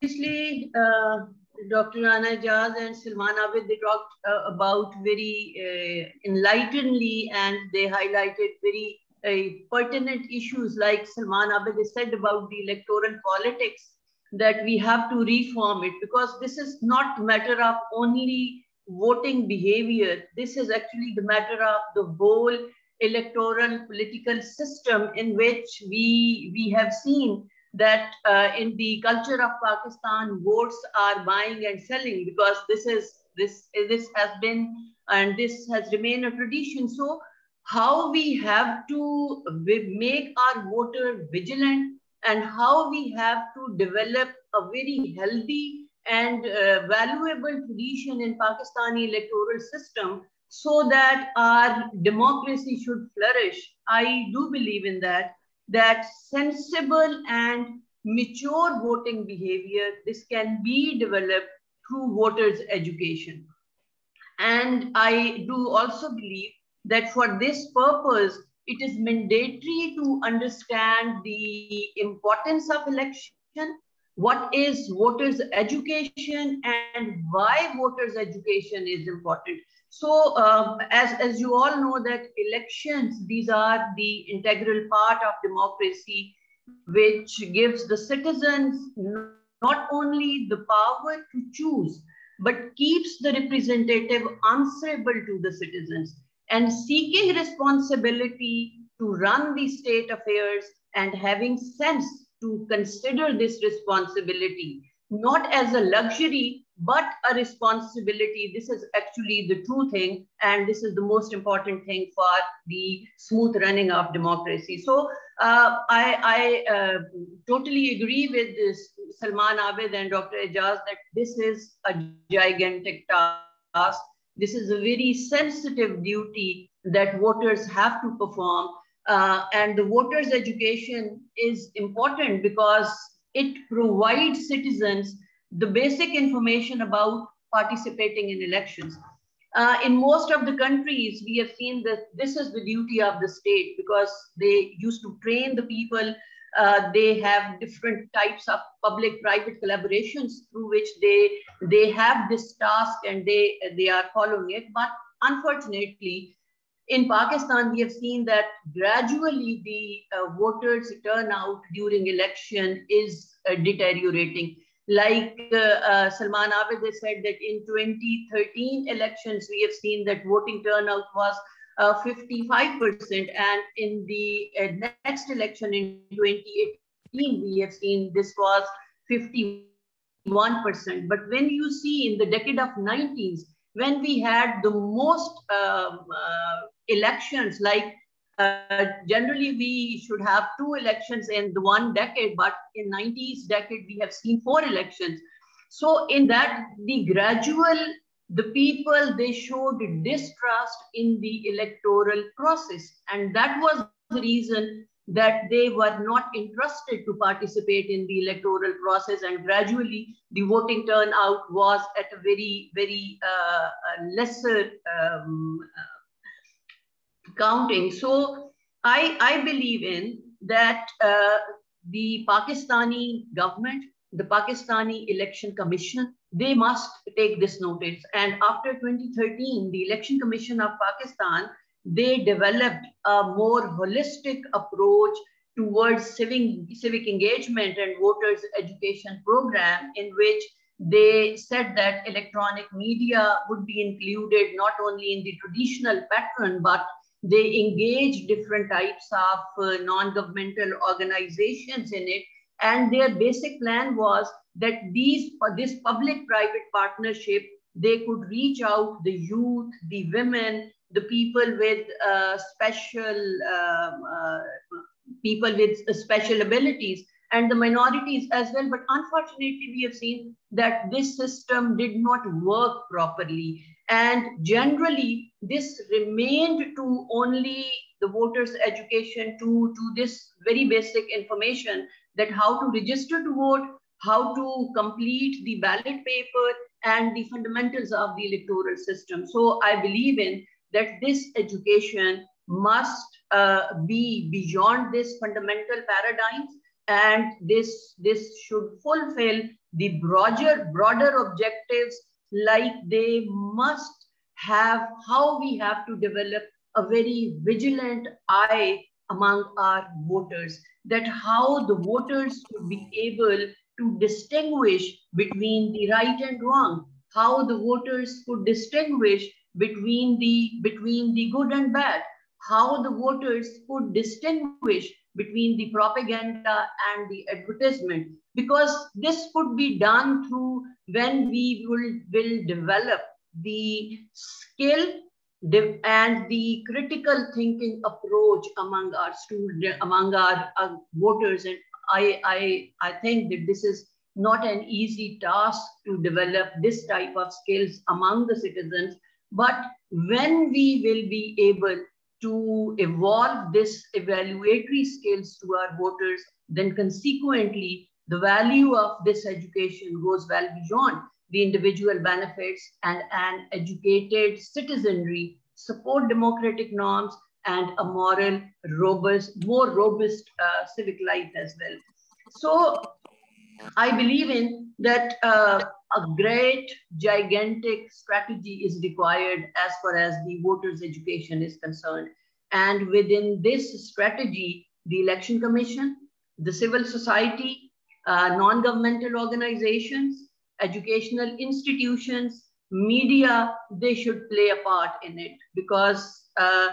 Obviously, uh, Dr. Rana Ijaz and Salman Abid, they talked uh, about very uh, enlighteningly and they highlighted very uh, pertinent issues like Salman Abid said about the electoral politics that we have to reform it because this is not matter of only voting behavior. This is actually the matter of the whole electoral political system in which we, we have seen that uh, in the culture of Pakistan, votes are buying and selling because this is this this has been and this has remained a tradition. So how we have to make our voter vigilant and how we have to develop a very healthy and uh, valuable tradition in Pakistani electoral system so that our democracy should flourish. I do believe in that, that sensible and mature voting behavior, this can be developed through voters' education. And I do also believe that for this purpose, it is mandatory to understand the importance of election, what is voters education and why voters education is important. So um, as, as you all know that elections, these are the integral part of democracy, which gives the citizens not only the power to choose, but keeps the representative answerable to the citizens and seeking responsibility to run the state affairs and having sense to consider this responsibility, not as a luxury, but a responsibility. This is actually the true thing. And this is the most important thing for the smooth running of democracy. So uh, I, I uh, totally agree with this Salman Abid and Dr. Ejaz that this is a gigantic task. This is a very sensitive duty that voters have to perform. Uh, and the voters' education is important because it provides citizens the basic information about participating in elections. Uh, in most of the countries, we have seen that this is the duty of the state because they used to train the people. Uh, they have different types of public-private collaborations through which they they have this task and they they are following it. But unfortunately, in Pakistan, we have seen that gradually the uh, voters' turnout during election is uh, deteriorating. Like uh, uh, Salman has said that in 2013 elections, we have seen that voting turnout was 55%. Uh, and in the uh, next election in 2018, we have seen this was 51%. But when you see in the decade of 90s, when we had the most um, uh, elections like uh, generally we should have two elections in the one decade, but in 90s decade, we have seen four elections. So in that, the gradual, the people, they showed distrust in the electoral process. And that was the reason that they were not interested to participate in the electoral process and gradually the voting turnout was at a very, very uh, lesser um, counting. So I, I believe in that uh, the Pakistani government, the Pakistani Election Commission, they must take this notice. And after 2013, the Election Commission of Pakistan, they developed a more holistic approach towards civic, civic engagement and voters education program in which they said that electronic media would be included not only in the traditional pattern, but they engage different types of uh, non-governmental organizations in it. And their basic plan was that these, uh, this public-private partnership, they could reach out the youth, the women, the people with uh, special, um, uh, people with special abilities and the minorities as well. But unfortunately, we have seen that this system did not work properly. And generally, this remained to only the voters' education to, to this very basic information that how to register to vote, how to complete the ballot paper, and the fundamentals of the electoral system. So I believe in that this education must uh, be beyond this fundamental paradigms and this, this should fulfill the broader, broader objectives like they must have how we have to develop a very vigilant eye among our voters, that how the voters should be able to distinguish between the right and wrong, how the voters could distinguish between the, between the good and bad, how the voters could distinguish between the propaganda and the advertisement because this could be done through when we will, will develop the skill and the critical thinking approach among our students, among our, our voters. And I, I, I think that this is not an easy task to develop this type of skills among the citizens. But when we will be able to evolve this evaluatory skills to our voters, then consequently, the value of this education goes well beyond the individual benefits and an educated citizenry support democratic norms and a moral, robust, more robust uh, civic life as well. So I believe in that uh, a great, gigantic strategy is required as far as the voters' education is concerned. And within this strategy, the Election Commission, the civil society, uh, non-governmental organizations, educational institutions, media, they should play a part in it because uh,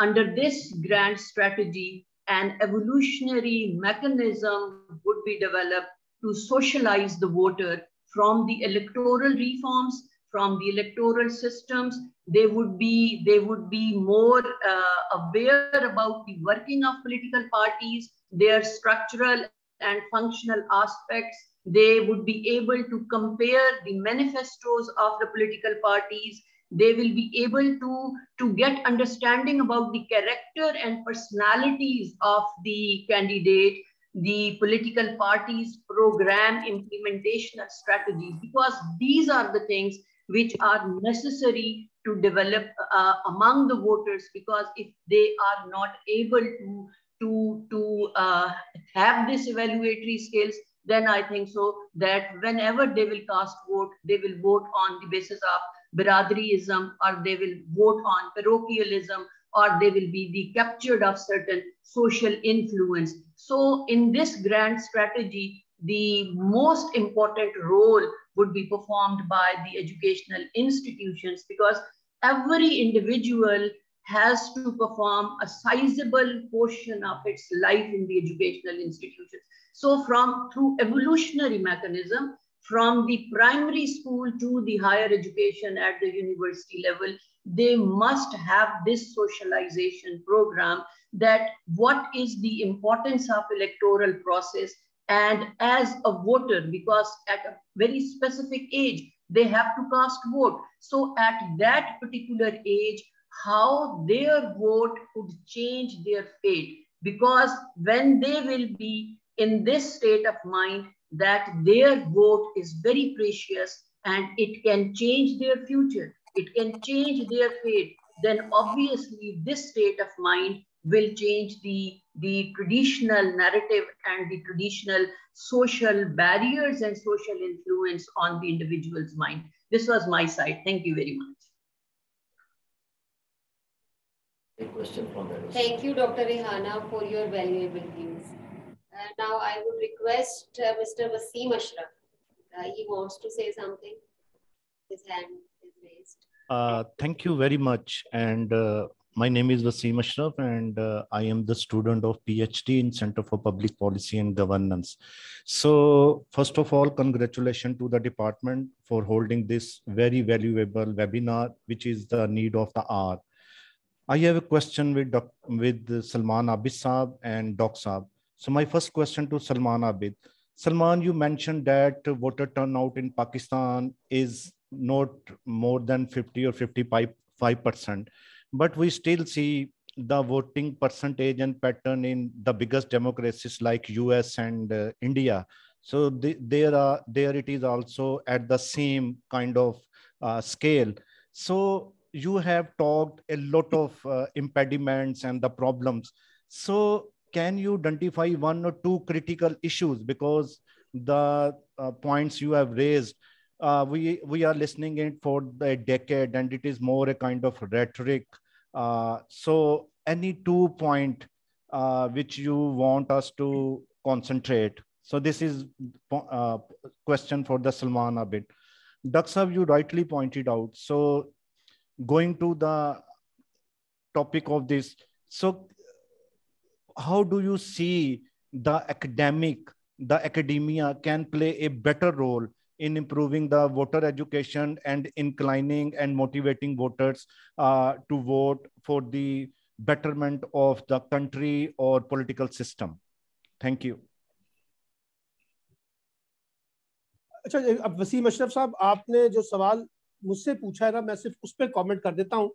under this grand strategy, an evolutionary mechanism would be developed to socialize the voter from the electoral reforms, from the electoral systems. They would be, they would be more uh, aware about the working of political parties, their structural and functional aspects. They would be able to compare the manifestos of the political parties. They will be able to, to get understanding about the character and personalities of the candidate, the political parties program implementation strategies, because these are the things which are necessary to develop uh, among the voters because if they are not able to to to uh, have this evaluatory skills then i think so that whenever they will cast vote they will vote on the basis of biradriism or they will vote on parochialism or they will be the captured of certain social influence so in this grand strategy the most important role would be performed by the educational institutions because every individual has to perform a sizable portion of its life in the educational institutions. So from through evolutionary mechanism, from the primary school to the higher education at the university level, they must have this socialization program that what is the importance of electoral process and as a voter because at a very specific age they have to cast vote. So at that particular age how their vote could change their fate because when they will be in this state of mind that their vote is very precious and it can change their future it can change their fate then obviously this state of mind will change the, the traditional narrative and the traditional social barriers and social influence on the individual's mind. This was my side. Thank you very much. A question from. Thank you, Dr. Rehana, for your valuable views. Now I would request uh, Mr. Wasim Ashraf. Uh, he wants to say something. His hand is raised. Uh, thank you very much. And my name is Wasim Ashraf, and uh, I am the student of PhD in Center for Public Policy and Governance. So, first of all, congratulations to the department for holding this very valuable webinar, which is the need of the hour. I have a question with with Salman Saab and Doc Saab. So, my first question to Salman Abid. Salman, you mentioned that voter turnout in Pakistan is not more than 50 or 55 percent. But we still see the voting percentage and pattern in the biggest democracies like us and uh, india. So the, there are there it is also at the same kind of uh, scale. So you have talked a lot of uh, impediments and the problems. So can you identify one or two critical issues? Because the uh, points you have raised uh, we we are listening it for a decade and it is more a kind of rhetoric. Uh, so any two point uh, which you want us to concentrate? So this is uh, question for the Salman Abid Daksab, you rightly pointed out. So going to the topic of this so how do you see the academic the academia can play a better role in improving the voter education and inclining and motivating voters uh, to vote for the betterment of the country or political system. Thank you. अच्छा अब वसीम अशरफ साहब आपने जो सवाल मुझसे पूछा है ना मैं सिर्फ उस पर कमेंट कर देता हूँ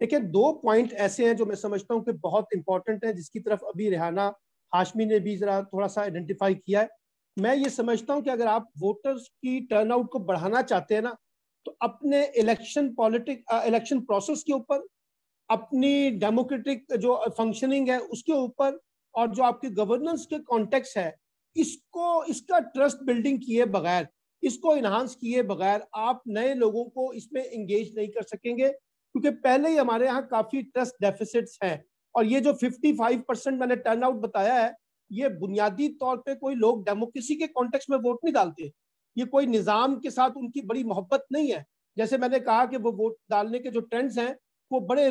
देखिए, दो पॉइंट ऐसे हैं जो मैं समझता हूँ कि बहुत इंपॉर्टेंट है, जिसकी तरफ़ अभी रेहाना हाशमी ने भी जरा थोड़ा सा आइडेंटिफाई किया है। मैं ये समझता हूँ कि अगर आप वोटर्स की टर्नआउट को बढ़ाना चाहते हैं ना तो अपने इलेक्शन पॉलिटिक इलेक्शन प्रोसेस के ऊपर, अपनी डेमोक्रेटिक जो फंक्शनिंग है उसके ऊपर, और जो आपके गवर्नेंस के कॉन्टेक्स है, इसको, इसका ट्रस्ट बिल्डिंग किए बगैर, इसको इन्हांस किए बगैर आप नए लोगों को इसमें एंगेज नहीं कर सकेंगे। क्योंकि पहले ही हमारे यहाँ काफ़ी ट्रस्ट डेफिसिट्स हैं। और ये जो 55 परसेंट मैंने टर्नआउट बताया है, ये बुनियादी तौर पे कोई लोग डेमोक्रेसी के कॉन्टेक्स्ट में वोट नहीं डालते। ये कोई निज़ाम के साथ उनकी बड़ी मोहब्बत नहीं है। जैसे मैंने कहा कि वो वोट डालने के जो ट्रेंड्स हैं, वो बड़े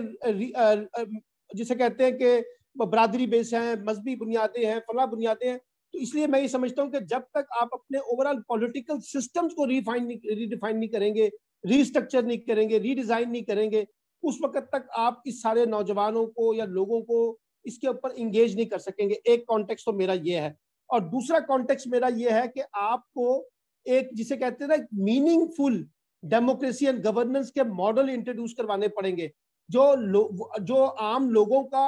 जिसे कहते हैं कि बरादरी बेस हैं, मजहबी बुनियादें हैं, फला बुनियादें हैं। तो इसलिए मैं ये समझता हूँ कि जब तक आप अपने ओवरऑल पॉलिटिकल सिस्टम्स को रिफाइन रिडिफाइन नहीं करेंगे रीस्ट्रक्चर नहीं करेंगे रीडिजाइन नहीं करेंगे उस वक्त तक आप इस सारे नौजवानों को या लोगों को इसके ऊपर इंगेज नहीं कर सकेंगे। एक कॉन्टेक्स्ट तो मेरा ये है। और दूसरा कॉन्टेक्स्ट मेरा ये है कि आपको एक जिसे कहते हैं ना मीनिंगफुल डेमोक्रेसी एंड गवर्नेंस के मॉडल इंट्रोड्यूस करवाने पड़ेंगे जो लो, जो आम लोगों का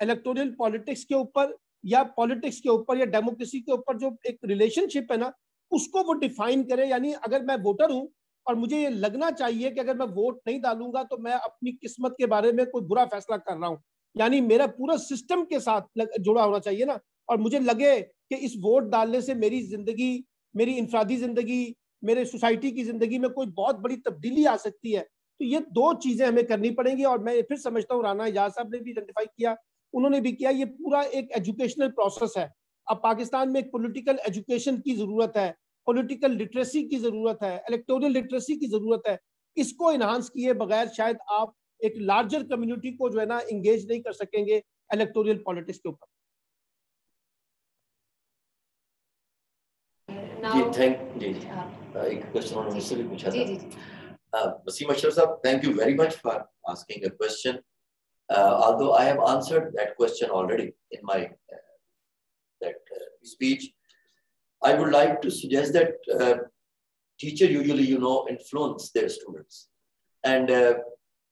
इलेक्टोरल पॉलिटिक्स के ऊपर या पॉलिटिक्स के ऊपर या डेमोक्रेसी के ऊपर जो एक रिलेशनशिप है ना उसको वो डिफाइन करे। यानी अगर मैं वोटर हूँ और मुझे ये लगना चाहिए कि अगर मैं वोट नहीं डालूँगा तो मैं अपनी किस्मत के बारे में कोई बुरा फैसला कर रहा हूँ। यानी मेरा पूरा सिस्टम के साथ जुड़ा होना चाहिए ना। और मुझे लगे कि इस वोट डालने से मेरी ज़िंदगी, मेरी इंफरादी ज़िंदगी, मेरे सोसाइटी की ज़िंदगी में कोई बहुत बड़ी तब्दीली आ सकती है। तो ये दो चीज़ें हमें करनी पड़ेंगी और मैं फिर समझता हूँ राना एजाज साहब ने भी आइडेंटिफाई किया, उन्होंने भी किया। ये पूरा एक एजुकेशनल प्रोसेस है। अब पाकिस्तान में एक पॉलिटिकल एजुकेशन की ज़रूरत है। पॉलिटिकल लिटरेसी की ज़रूरत है इलेक्टोरल लिटरेसी की ज़रूरत है इसको इन्हांस किए बगैर शायद आप एक लार्जर कम्युनिटी को जो है ना इंगेज नहीं कर सकेंगे इलेक्टोरियल पॉलिटिक्स के ऊपर। जी थैंक जी एक क्वेश्चन उन्होंने मुझसे भी पूछा था। वसीम अशरफ साहब thank you very much for asking a question although I have answered that question already in my uh, that uh, speech, I would like to suggest that uh, teacher usually, you know, influence their students. And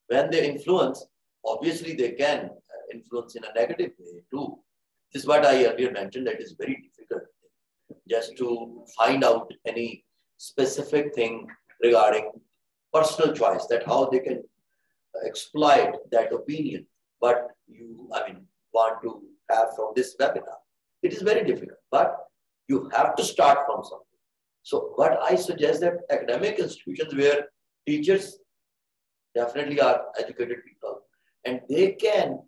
when they influence, obviously they can influence in a negative way too. This is what I earlier mentioned that is very difficult just to find out any specific thing regarding personal choice, that how they can exploit that opinion, but you, I mean, want to have from this webinar. It is very difficult, but you have to start from something. So what I suggest that academic institutions where teachers definitely are educated people and they can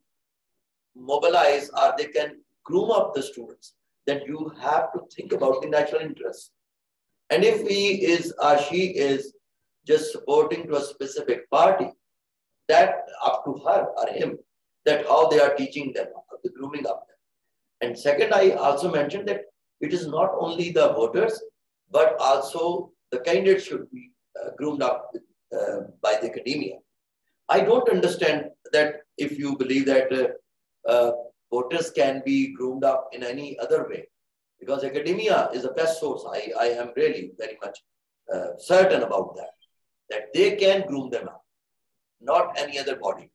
mobilize or they can groom up the students that you have to think about the national interest. And if he is or she is just supporting to a specific party, that up to her or him, that how they are teaching them, the grooming of them. And second, I also mentioned that it is not only the voters, but also the candidates should be uh, groomed up uh, by the academia. I don't understand that if you believe that uh, uh voters can be groomed up in any other way. Because academia is the best source. I, I am really very much uh, certain about that. That they can groom them up, not any other body.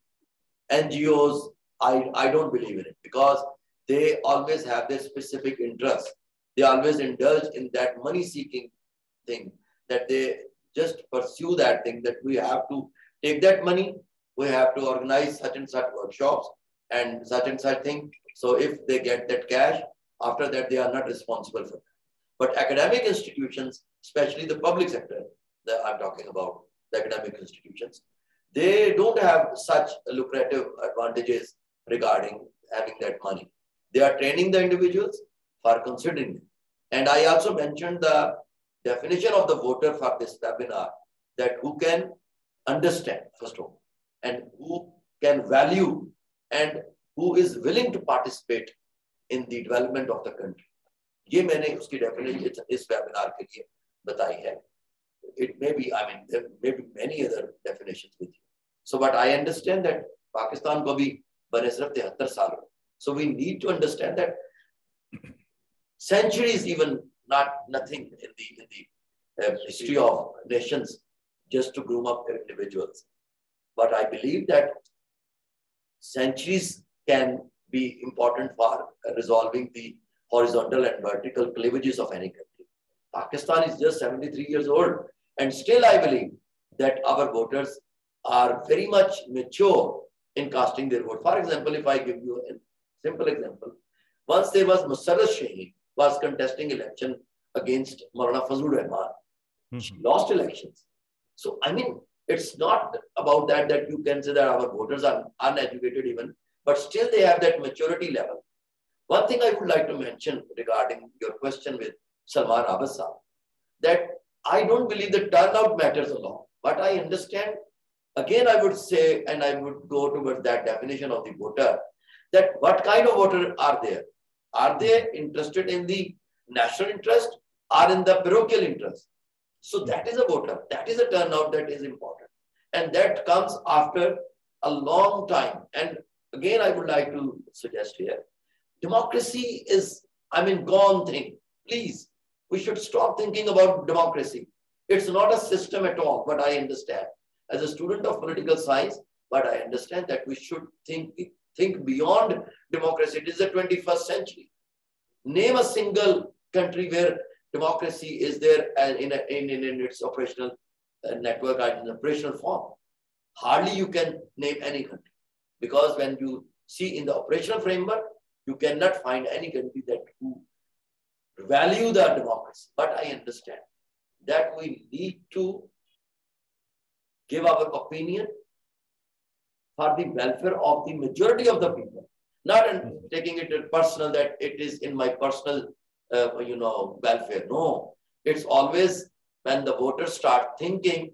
NGOs, I, I don't believe in it because they always have their specific interests. They always indulge in that money seeking thing, that they just pursue that thing, that we have to take that money, we have to organize such and such workshops, and such and such thing. So if they get that cash, after that, they are not responsible for that. But academic institutions, especially the public sector that I'm talking about, the academic institutions, they don't have such lucrative advantages regarding having that money. They are training the individuals for considering it. And I also mentioned the definition of the voter for this webinar, that who can understand, first of all, and who can value and who is willing to participate in the development of the country. ये मैंने उसकी definition इस webinar के लिए बताई है it may be i mean there may be many other definitions with you so but i understand that pakistan ko bhi bane sirf 73 saal ho so we need to understand that centuries even not nothing in the in the uh, history of nations just to groom up individuals but i believe that centuries can be important for resolving the horizontal and vertical cleavages of any country. Pakistan is just 73 years old, and still I believe that our voters are very much mature in casting their vote. For example, if I give you a simple example, once there was Musarrat Shaheen was contesting election against Maulana Fazlur Rahman. Mm -hmm. She lost elections. So, I mean, it's not about that that you can say that our voters are uneducated even, but still they have that maturity level. One thing I would like to mention regarding your question with Salman Abbas that I don't believe the turnout matters a lot. But I understand, again, I would say, and I would go towards that definition of the voter, that what kind of voter are there? Are they interested in the national interest or in the parochial interest? So hmm. that is a voter. That is a turnout that is important. And that comes after a long time. And again, I would like to suggest here, democracy is, I mean, gone thing. Please, we should stop thinking about democracy. It's not a system at all, but I understand. As a student of political science, but I understand that we should think, think beyond democracy. It is the 21st century. Name a single country where democracy is there in, a, in, in, in its operational uh, network and in operational form. Hardly you can name any country. Because when you see in the operational framework, you cannot find any country that who value the democracy. But I understand that we need to give our opinion for the welfare of the majority of the people, not in taking it personal that it is in my personal, uh, you know, welfare. No, it's always when the voters start thinking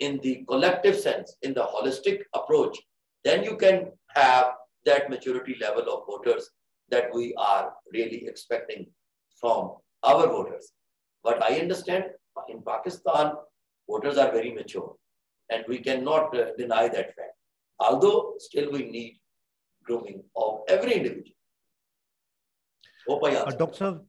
in the collective sense, in the holistic approach, then you can have that maturity level of voters that we are really expecting from our voters. But I understand in Pakistan, voters are very mature and we cannot uh, deny that fact. Although still we need grooming of every individual. Hope I uh, Doctor,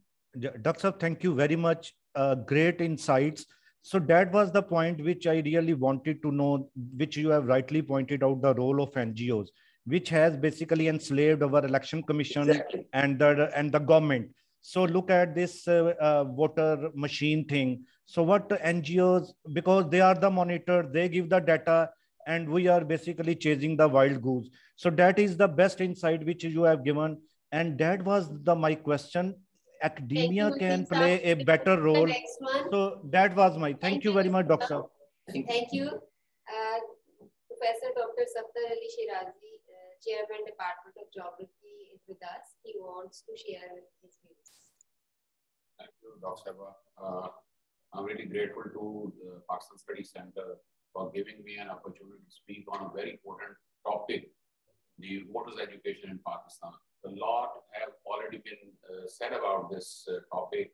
Doctor, thank you very much. Uh, great insights. So that was the point which I really wanted to know, which you have rightly pointed out the role of NGOs, which has basically enslaved our election commission exactly. and the and the government. So look at this uh, uh, voter machine thing. So what the NGOs, because they are the monitor, they give the data and we are basically chasing the wild goose. So that is the best insight which you have given. And that was the my question. Academia you, can play a better role. So that was my, thank, thank you very much, doctor. Thank you. Uh, Professor Dr. Safdar Ali Shirazi, uh, Chairman Department of Geography is with us. He wants to share his views. Thank you, Dr. Uh, I'm really grateful to the Pakistan Studies Center for giving me an opportunity to speak on a very important topic, the voters' education in Pakistan. A lot have already been uh, said about this uh, topic,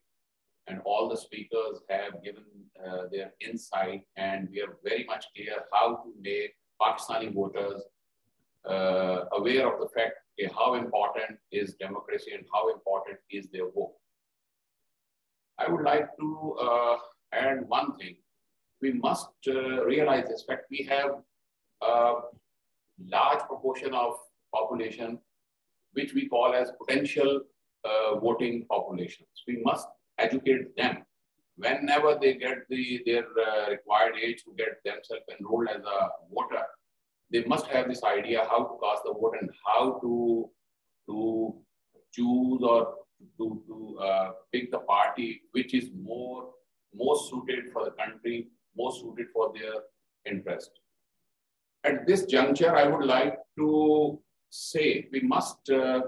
and all the speakers have given uh, their insight, and we are very much clear how to make Pakistani voters uh, aware of the fact okay, how important is democracy and how important is their vote. I would like to uh, add one thing. We must uh, realize this fact. We have a large proportion of population which we call as potential uh, voting populations. We must educate them whenever they get the, their uh, required age to get themselves enrolled as a voter. They must have this idea how to cast the vote and how to, to choose or to, to uh, pick the party which is more most suited for the country, most suited for their interest. At this juncture, I would like to say we must uh,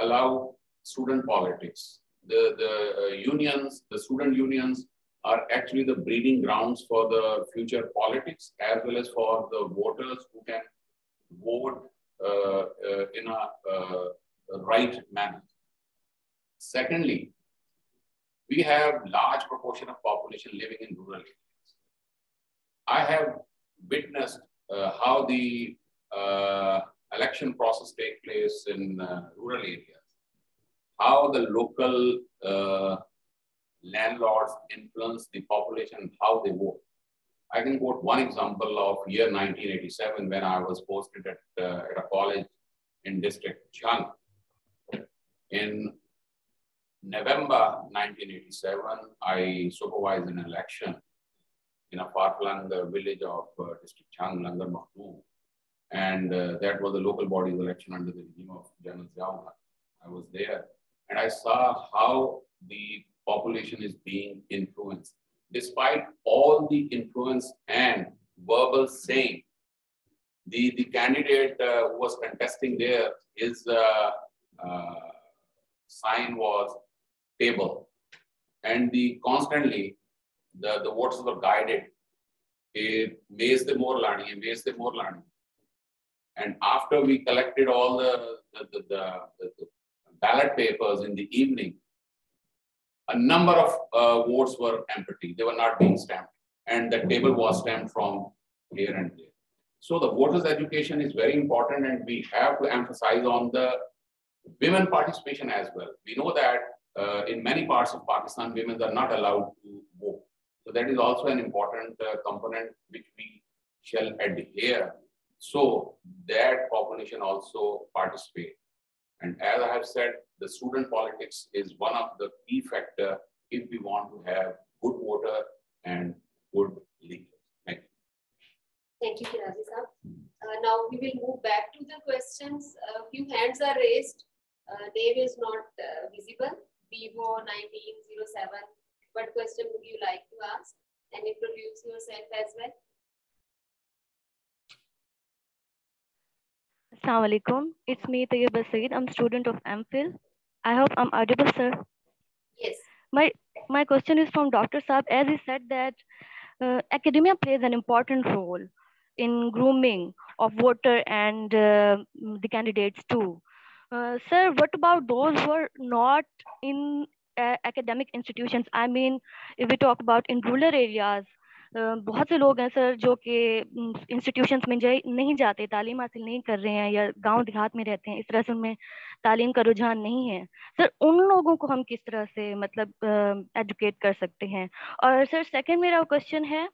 allow student politics. The, the uh, unions, the student unions are actually the breeding grounds for the future politics as well as for the voters who can vote uh, uh in a uh, right manner. Secondly, we have large proportion of population living in rural areas. I have witnessed uh, how the uh, election process take place in uh, rural areas, how the local uh, landlords influence the population, how they vote. I can quote one example of year 1987 when I was posted at, uh, at a college in district Jhang. In November 1987, I supervised an election in a far-flung village of uh, district Jhang, Langar. And uh, that was a local body's election under the regime of General Ziaul I was there and I saw how the population is being influenced. Despite all the influence and verbal saying, the, the candidate uh, who was contesting there, his uh, uh, sign was table. And the constantly the, the voters were guided. Maze the more learning, maze the more learning. And after we collected all the, the, the, the, the ballot papers in the evening, a number of uh, votes were empty. They were not being stamped. And the table was stamped from here and there. So the voters' education is very important and we have to emphasize on the women participation as well. We know that uh, in many parts of Pakistan, women are not allowed to vote. So that is also an important uh, component which we shall adhere so that population also participate. And as I have said, the student politics is one of the key factor if we want to have good voter and good leaders. Thank you. Thank you, Kirazi uh, now we will move back to the questions. A few hands are raised. Uh, name is not uh, visible. Vivo 1907. What question would you like to ask? And introduce yourself as well. Assalamu alaikum. It's me, Tayyib Saeed. I'm student of MPhil. I hope I'm audible, sir. Yes. My my question is from Dr. Saab. As he said that uh, academia plays an important role in grooming of voter and uh, the candidates too. Uh, sir, what about those who are not in uh, academic institutions? I mean, if we talk about in rural areas, बहुत से लोग हैं sir जो कि institutions में जाए नहीं जाते तालीम हासिल नहीं कर रहे हैं या गाँव देहात में रहते हैं इस तरह से उनमें तालीम का रुझान नहीं है सर उन लोगों को हम किस तरह से मतलब एजुकेट कर सकते हैं और सर सेकंड मेरा क्वेश्चन है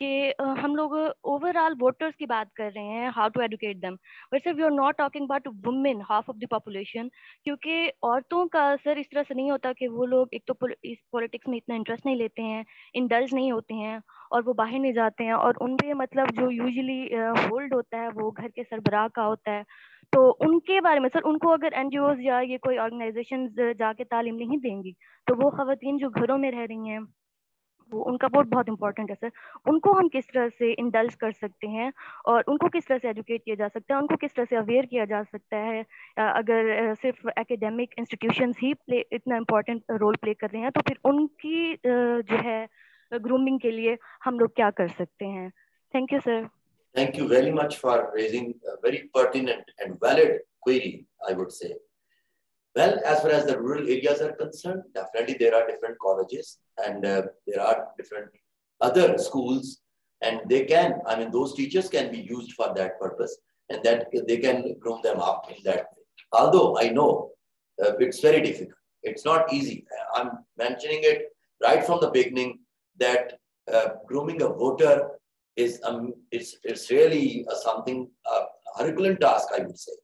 कि हम लोग ओवरऑल वोटर्स की बात कर रहे हैं how to educate them sir we are not talking about women half of the population क्योंकि औरतों का सर इस तरह से नहीं होता कि वो लोग, एक तो इस पॉलिटिक्स में इतना इंटरेस्ट नहीं लेते हैं इंडल्ज नहीं होते हैं, और वो बाहर नहीं जाते हैं, और उन पे मतलब जो यूजली होल्ड होता है, वो घर के सरबराह का होता है तो उनके बारे में, सर, उनको अगर एन या ये कोई ऑर्गेनाइजेशन जाके तालीम नहीं देंगी तो वो खातन जो घरों में रह रही हैं वो उनका वोट बहुत इंपॉर्टेंट है सर उनको हम किस तरह से इंडल्ज कर सकते हैं और उनको किस तरह से एजुकेट किया जा सकता है? उनको किस तरह से अवेयर किया जा सकता है? अगर सिर्फ़ एकेडमिक इंस्टीट्यूशन ही प्ले इतना इम्पोर्टेंट रोल प्ले कर रहे हैं तो फिर उनकी जो है ग्रूमिंग के लिए हम लोग क्या कर सकते हैं? Thank you sir Thank you very much for raising a very pertinent and valid query, I would say. Well, as far as the rural areas are concerned, definitely there are different colleges and uh, there are different other schools and they can, I mean, those teachers can be used for that purpose and that they can groom them up in that way. Although I know uh, it's very difficult. It's not easy. I'm mentioning it right from the beginning that uh, grooming a voter is um, it's, it's really a something, a Herculean task, I would say.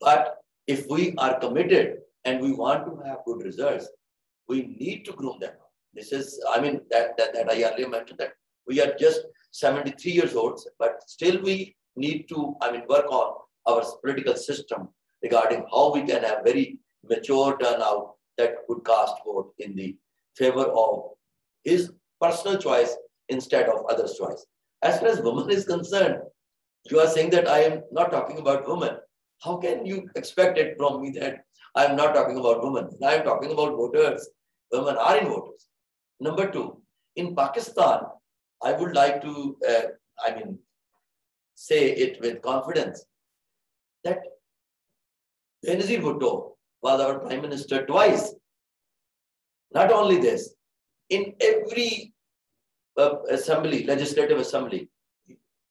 But if we are committed and we want to have good results, we need to groom them. This is, I mean, that, that, that I earlier mentioned that we are just 73 years old, but still we need to, I mean, work on our political system regarding how we can have very mature turnout that would cast vote in the favor of his personal choice instead of others' choice. As far as women is concerned, you are saying that I am not talking about women. How can you expect it from me that I'm not talking about women. I'm talking about voters. Women are in voters. Number two, in Pakistan, I would like to, uh, I mean, say it with confidence that Benazir Bhutto was our prime minister twice. Not only this, in every uh, assembly, legislative assembly,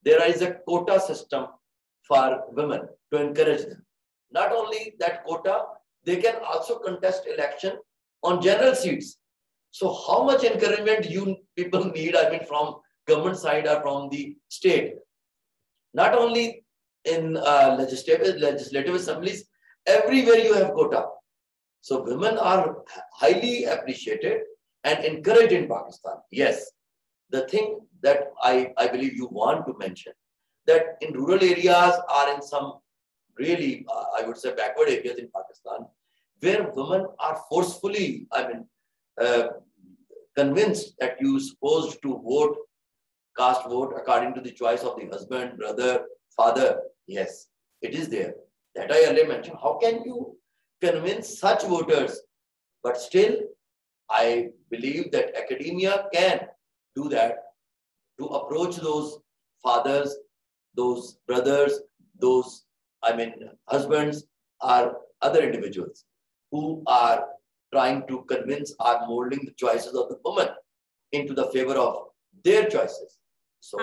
there is a quota system for women to encourage them. Not only that quota, they can also contest election on general seats. So how much encouragement you people need, I mean, from government side or from the state? Not only in uh, legislative, legislative assemblies, everywhere you have quota. So women are highly appreciated and encouraged in Pakistan. Yes, the thing that I, I believe you want to mention, that in rural areas or in some really, uh, I would say, backward areas in Pakistan, where women are forcefully, I mean, uh, convinced that you're supposed to vote, cast vote according to the choice of the husband, brother, father. Yes, it is there. That I earlier mentioned. How can you convince such voters? But still, I believe that academia can do that, to approach those fathers, those brothers, those, I mean, husbands or other individuals who are trying to convince or molding the choices of the woman into the favor of their choices. So,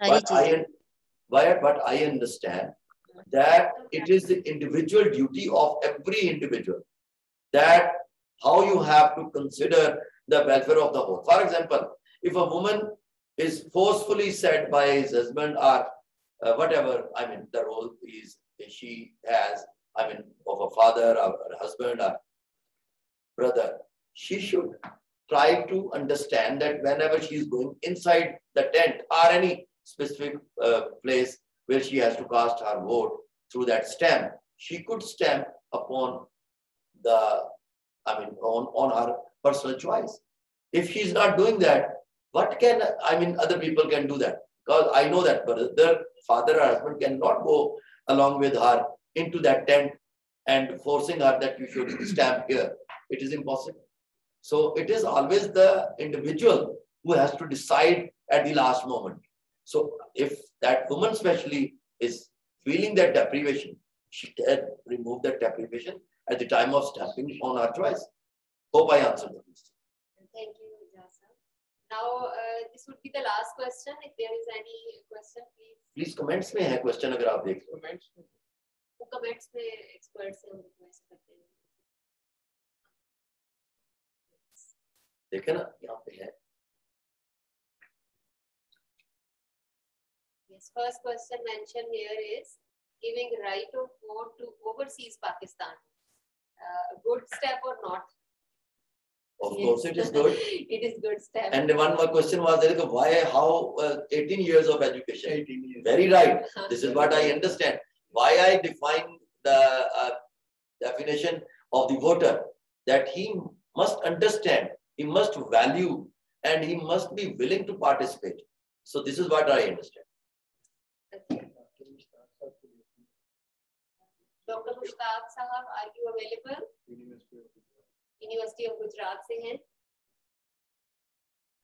but I, but I understand that it is the individual duty of every individual that how you have to consider the welfare of the whole. For example, if a woman is forcefully said by his husband or uh, whatever, I mean, the role is she has, I mean, of a father or a husband or brother, she should try to understand that whenever she is going inside the tent or any specific uh, place where she has to cast her vote through that stamp, she could stamp upon the, I mean, on, on her personal choice. If she's not doing that, what can, I mean, other people can do that. Because I know that brother, father or husband cannot go along with her into that tent and forcing her that you should stamp here. It is impossible. So it is always the individual who has to decide at the last moment. So if that woman especially is feeling that deprivation, she can remove that deprivation at the time of stamping on her choice. Hope I answered the question. Now, uh, this would be the last question. If there is any question, please. Please comments में है question अगर आप देख Comments. वो comments में experts से हम request करते हैं. देखे ना यहाँ पे है Yes, first question mentioned here is giving right of vote to overseas Pakistan. Uh, good step or not? Of course, it is good. it is good step. And one more question was there, why, how, uh, 18 years of education? 18 years. Very right. This is what I understand. Why I define the uh, definition of the voter, that he must understand, he must value, and he must be willing to participate. So this is what I understand. Dr. Mushtaq Sahab, are you available? University of Gujarat से हैं.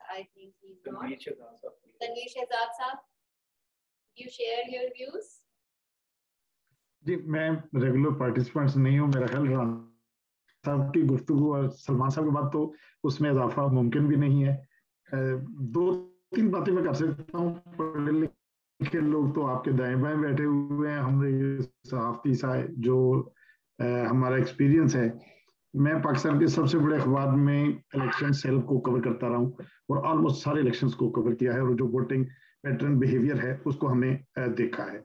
I think he's not. Tanveer Shehzad Sahab, you share your views? जी मैं regular participants नहीं हूँ मेरा ख्याल राना साहब की गुफ्तगु और सलमान साहब के बाद तो उसमें इजाफा मुमकिन भी नहीं है दो तीन बातें मैं कर सकता हूँ पढ़े लिखे लोग तो आपके दाएँ बाएँ बैठे हुए हैं हमने सहाफती सा जो हमारा एक्सपीरियंस है मैं पाकिस्तान के सबसे बड़े अखबार में इलेक्शन सेल को कवर करता रहा हूँ और ऑलमोस्ट सारे इलेक्शन को कवर किया है और जो वोटिंग पैटर्न बिहेवियर है उसको हमने देखा है।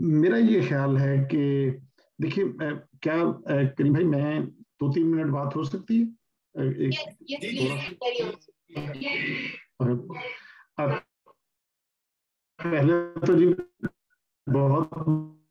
मेरा ये ख्याल है कि देखिए क्या करीम भाई मैं दो तीन मिनट बात हो सकती है? Yes, yes, पहले तो जी बहुत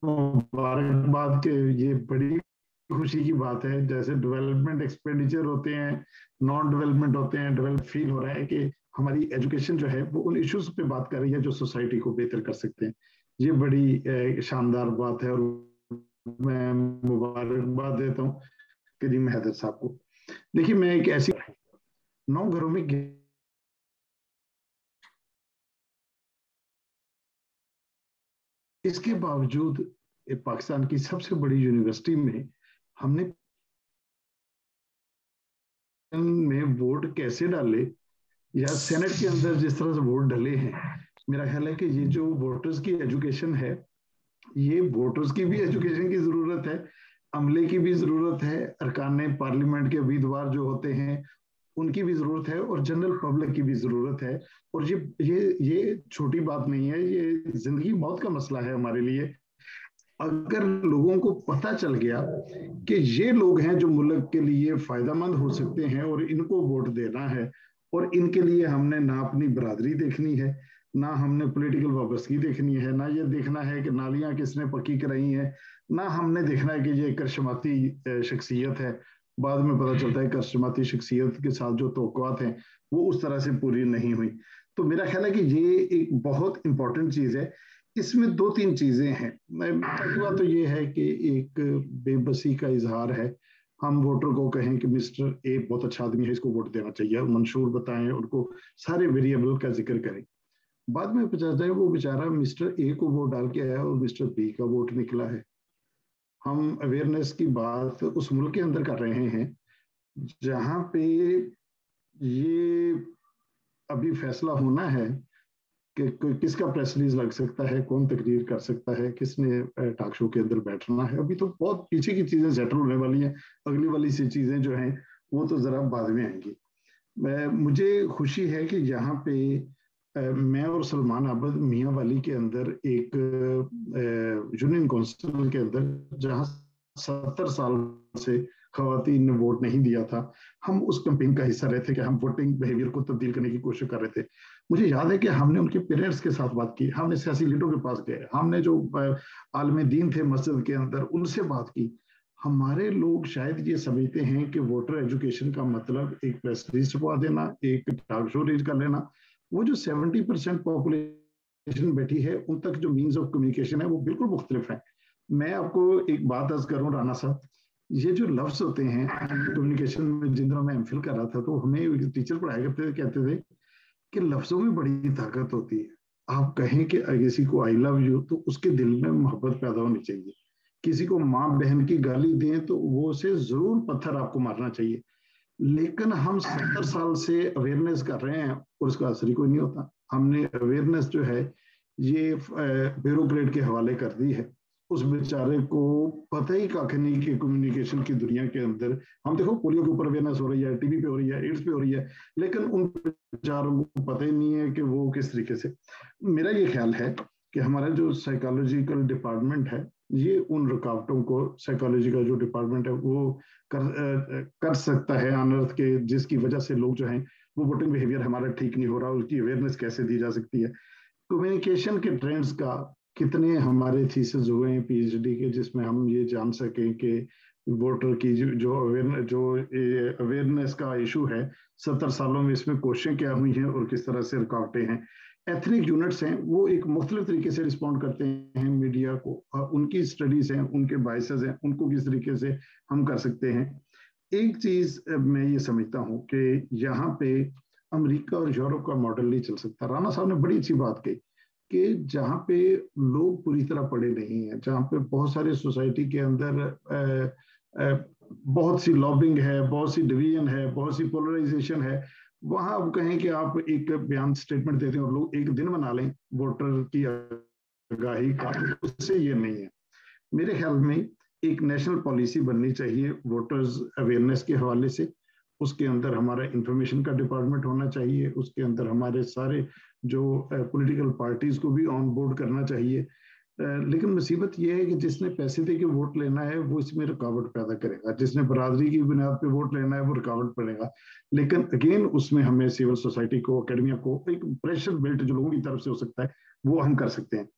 मुबारकबाद के ये बड़ी खुशी की बात है, जैसे डेवलपमेंट एक्सपेंडिचर होते हैं नॉन डेवलपमेंट होते हैं डेवलप फील हो रहा है कि हमारी एजुकेशन जो है, वो उन इश्यूज़ पे बात कर रही है जो सोसाइटी को बेहतर कर सकते हैं। ये बड़ी शानदार बात है और मैं मुबारकबाद देता हूँ करीम हैदर साहब को। देखिए, मैं एक ऐसी नौ घरों में इसके बावजूद पाकिस्तान की सबसे बड़ी यूनिवर्सिटी में हमने में वोट कैसे डाले? या सेनेट के अंदर जिस तरह से वोट डले हैं? मेरा ख्याल है कि ये जो वोटर्स की एजुकेशन है, ये वोटर्स की भी एजुकेशन की ज़रूरत है, अमले की भी ज़रूरत है, अरकान पार्लियामेंट के उम्मीदवार जो होते हैं, उनकी भी ज़रूरत है और जनरल पब्लिक की भी ज़रूरत है। और ये ये ये छोटी बात नहीं है, ये ज़िंदगी मौत का मसला है हमारे लिए। अगर लोगों को पता चल गया कि ये लोग हैं जो मुल्क के लिए फ़ायदेमंद हो सकते हैं और इनको वोट देना है और इनके लिए हमने ना अपनी बरादरी देखनी है, ना हमने पॉलिटिकल वाबस्तगी देखनी है, ना ये देखना है कि नालियाँ किसने पक्की कराई हैं, ना हमने देखना है कि ये करशमाती शख्सियत है। बाद में पता चलता है करशमाती शख्सियत के साथ जो तो हैं, वो उस तरह से पूरी नहीं हुई। तो मेरा ख्याल है कि ये एक बहुत इंपॉर्टेंट चीज़ है इसमें दो तीन चीज़ें हैं। पहली तो ये है कि एक बेबसी का इजहार है। हम वोटर को कहें कि मिस्टर ए बहुत अच्छा आदमी है, इसको वोट देना चाहिए। मंशूर बताएँ, उनको सारे वेरिएबल का ज़िक्र करें। बाद में पता जाए वो बेचारा मिस्टर ए को वोट डाल के आया और मिस्टर बी का वोट निकला है। हम अवेयरनेस की बात उस मुल्क के अंदर कर रहे हैं, जहाँ पे ये अभी फैसला होना है कि किसका प्रेस रिलीज़ लग सकता है, कौन तकरीर कर सकता है, किसने टॉक शो के अंदर बैठना है? अभी तो बहुत पीछे की चीज़ें सेटल होने वाली हैं। अगली वाली सी चीज़ें जो हैं, वो तो जरा बाद में आएँगी। मैं, मुझे खुशी है कि यहाँ पे मैं और सलमान आबद मियाँ वाली के अंदर एक यूनियन काउंसिल के अंदर, जहाँ सत्तर साल से खातन ने वोट नहीं दिया था, हम उस कैंपेन का हिस्सा रहे थे कि हम वोटिंग बिहेवियर को तब्दील करने की कोशिश कर रहे थे। मुझे याद है कि हमने उनके पेरेंट्स के साथ बात की, हमने सियासी लीडरों के पास गए, हमने जो आलम दीन थे मस्जिद के अंदर, उनसे बात की। हमारे लोग शायद ये समझते हैं कि वोटर एजुकेशन का मतलब एक प्रेस रिलीज़ छपवा देना, एक टॉक शो रीड कर लेना। वो जो सेवेंटी परसेंट पॉपुलेशन बैठी है, उन तक जो मीन्स ऑफ़ कम्युनिकेशन है, वो बिल्कुल मुख्तलिफ़ है। मैं आपको एक बात अर्ज़ करूँ राना साहब, ये जो लफ्ज होते हैं कम्युनिकेशन में जिन दिनों मैं एम कर रहा था तो हमें टीचर पढ़ाया करते थे, कहते थे कि लफ्जों में बड़ी ताकत होती है। आप कहें कि किसी को आई लव यू तो उसके दिल में मोहब्बत पैदा होनी चाहिए। किसी को माँ बहन की गाली दें तो वो उसे ज़रूर पत्थर आपको मारना चाहिए। लेकिन हम सत्तर साल से अवेयरनेस कर रहे हैं और उसका असर ही कोई नहीं होता। हमने अवेयरनेस जो है, ये ब्यूरोक्रेट के हवाले कर दी है। उस बेचारे को पता ही कख नहीं कि कम्युनिकेशन की दुनिया के अंदर, हम देखो पोलियो के ऊपर अवेयरनेस हो रही है टीबी पे हो रही है एड्स पे हो रही है, लेकिन उन बेचारों को पता ही नहीं है कि वो किस तरीके से। मेरा ये ख्याल है कि हमारा जो साइकोलॉजिकल डिपार्टमेंट है, ये उन रुकावटों को साइकोलॉजी का जो डिपार्टमेंट है, वो कर कर सकता है अनर्थ के, जिसकी वजह से लोग जो हैं, वो वोटिंग बिहेवियर हमारा ठीक नहीं हो रहा, उसकी अवेयरनेस कैसे दी जा सकती है। कम्युनिकेशन के ट्रेंड्स का कितने हमारे थीसिस हुए हैं पीएचडी के जिसमें हम ये जान सकें कि वोटर की जो अवेयर जो अवेयरनेस का इशू है, सत्तर सालों में इसमें कोशिशें क्या हुई हैं और किस तरह से रुकावटें हैं। एथनिक यूनिट्स हैं, वो एक मुख्तलिफ़ तरीके से रिस्पॉन्ड करते हैं मीडिया को। और उनकी स्टडीज़ हैं, उनके बाइसेस हैं, उनको किस तरीके से हम कर सकते हैं। एक चीज़ मैं ये समझता हूँ कि यहाँ पे अमेरिका और यूरोप का मॉडल नहीं चल सकता। राना साहब ने बड़ी अच्छी बात कही। कि जहाँ पे लोग पूरी तरह पढ़े नहीं है जहाँ पे बहुत सारे सोसाइटी के अंदर आ, आ, बहुत सी लॉबिंग है बहुत सी डिवीज़न है बहुत सी पोलराइजेशन है वहाँ आप कहें कि आप एक बयान स्टेटमेंट देते हैं और लोग एक दिन बना लें वोटर की आगाही का उससे ये नहीं है। मेरे ख्याल में एक नेशनल पॉलिसी बननी चाहिए वोटर्स अवेयरनेस के हवाले से उसके अंदर हमारा इंफॉर्मेशन का डिपार्टमेंट होना चाहिए उसके अंदर हमारे सारे जो पॉलिटिकल पार्टीज़ को भी ऑन बोर्ड करना चाहिए। लेकिन मुसीबत यह है कि जिसने पैसे दे के वोट लेना है, वो इसमें रुकावट पैदा करेगा। जिसने बरादरी की बुनियाद पे वोट लेना है, वो रुकावट पड़ेगा। लेकिन अगेन उसमें हमें सिविल सोसाइटी को अकेडमिया को एक प्रेशर बिल्ट जो लोगों की तरफ़ से हो सकता है, वो हम कर सकते हैं।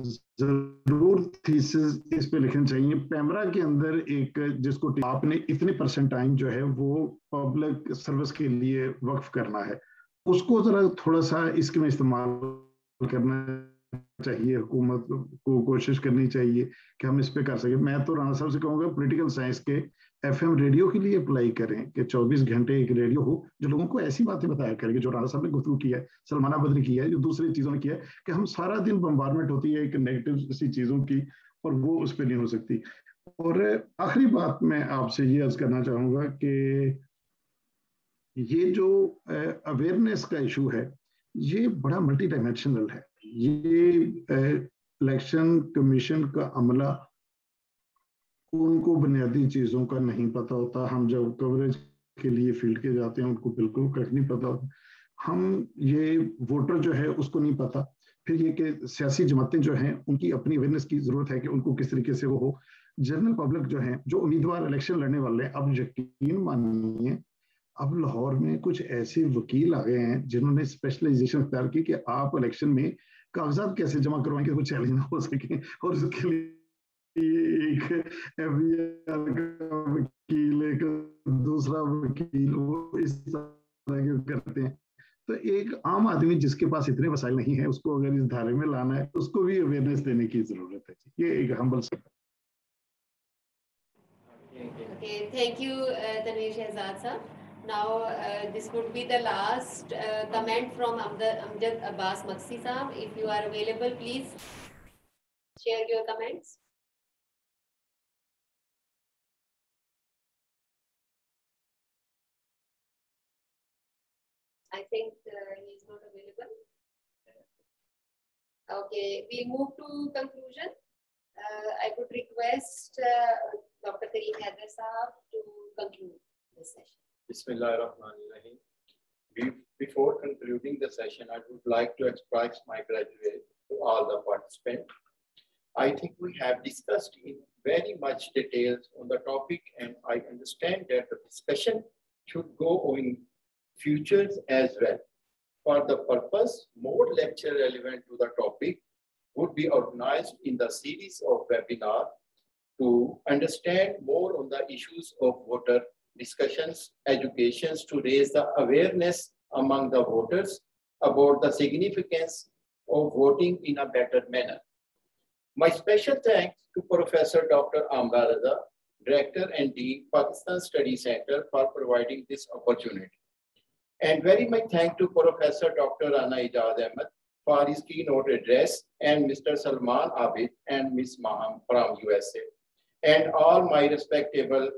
ज़रूर थीसिस इस पे लिखने चाहिए। पैमरा के अंदर एक जिसको आपने इतने परसेंट टाइम जो है, वो पब्लिक सर्विस के लिए वक्फ करना है। उसको जरा थोड़ा सा इसके में इस्तेमाल करना चाहिए, हुकूमत को कोशिश करनी चाहिए कि हम इस पे कर सके। मैं तो राणा साहब से कहूँगा पोलिटिकल साइंस के एफएम रेडियो के लिए अप्लाई करें कि 24 घंटे एक रेडियो हो, जो लोगों को ऐसी बातें बताया करेंगे, जो राणा साहब ने गुफ्तु किया है, सलमाना बदरी किया है, जो दूसरी चीज़ों ने किया है, कि हम सारा दिन बम्बारमेंट होती है, एक नेगेटिव सी चीज़ों की, और वो उस पर नहीं हो सकती। और आखिरी बात मैं आपसे ये अर्ज़ करना चाहूँगा कि ये जो अवेयरनेस का इशू है, ये बड़ा मल्टी डायमेंशनल है। ये इलेक्शन कमीशन का अमला उनको बुनियादी चीज़ों का नहीं पता होता। हम जब कवरेज के लिए फ़ील्ड के जाते हैं, उनको बिल्कुल कट नहीं पता होता। हम ये वोटर जो है, उसको नहीं पता। फिर ये कि सियासी जमातें जो हैं, उनकी अपनी अवेयरनेस की ज़रूरत है कि उनको किस तरीके से वो हो। जनरल पब्लिक जो है, जो उम्मीदवार इलेक्शन लड़ने वाले हैं, अब यकीन मानिए, अब लाहौर में कुछ ऐसे वकील आ गए हैं, जिन्होंने स्पेशलाइजेशन तैयार की कि आप इलेक्शन में कागजात कैसे जमा करवाएँगे कोई चैलेंज ना हो सके? और उसके लिए एक एफ़ का वकील एक दूसरा वकील वो इस तरह के करते हैं। तो एक आम आदमी जिसके पास इतने वसाइल नहीं है उसको अगर इस धारे में लाना है उसको भी अवेयरनेस देने की ज़रूरत है ये एक हम्बल सा you, uh, Tanvir Shehzad sir. Now, uh, this would be the last uh, comment from Amjad, Abbas Magsi sahab. If you are available, please share your comments. I think uh, he is not available. Okay, we move to conclusion. Uh, I would request uh, Dr. Kareem Haider Saab to conclude this session. Bismillah ar-Rahman ar-Rahim. Be- Before concluding the session, I would like to express my gratitude to all the participants. I think we have discussed in very much details on the topic and I understand that the discussion should go on futures as well. For the purpose, more lecture relevant to the topic would be organized in the series of webinar to understand more on the issues of voter discussions, educations to raise the awareness among the voters about the significance of voting in a better manner. My special thanks to Professor Dr. Amba Raza, Director and Dean, Pakistan Study Center for providing this opportunity. And very much thank to Professor Dr. Rana Ijaz Ahmed for his keynote address and Mr. Salman Abid and Ms. Maham from USA. And all my respectable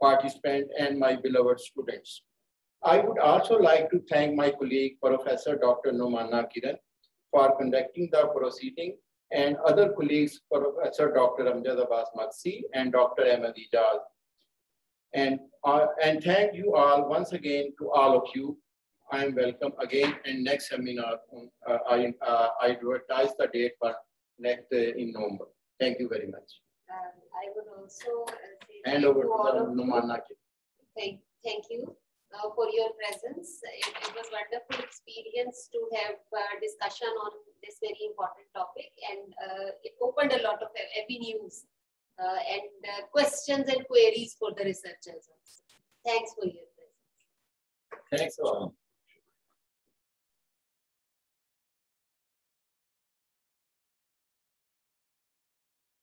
participants and my beloved students. I would also like to thank my colleague, Professor Dr. Nomana Kiran, for conducting the proceeding and other colleagues, Professor Dr. Amjad Abbas Magsi and Dr. Ahmed Ijaz. And, uh, and thank you all once again to all of you. I am welcome again and next seminar, uh, I, uh, I advertise the date for next uh, in November. Thank you very much. Um, I would also Hand thank over to to all the of Thank, thank you uh, for your presence. It, it was wonderful experience to have uh, discussion on this very important topic and uh, it opened a lot of avenues uh, and uh, questions and queries for the researchers. Thanks for your presence. Thanks a lot.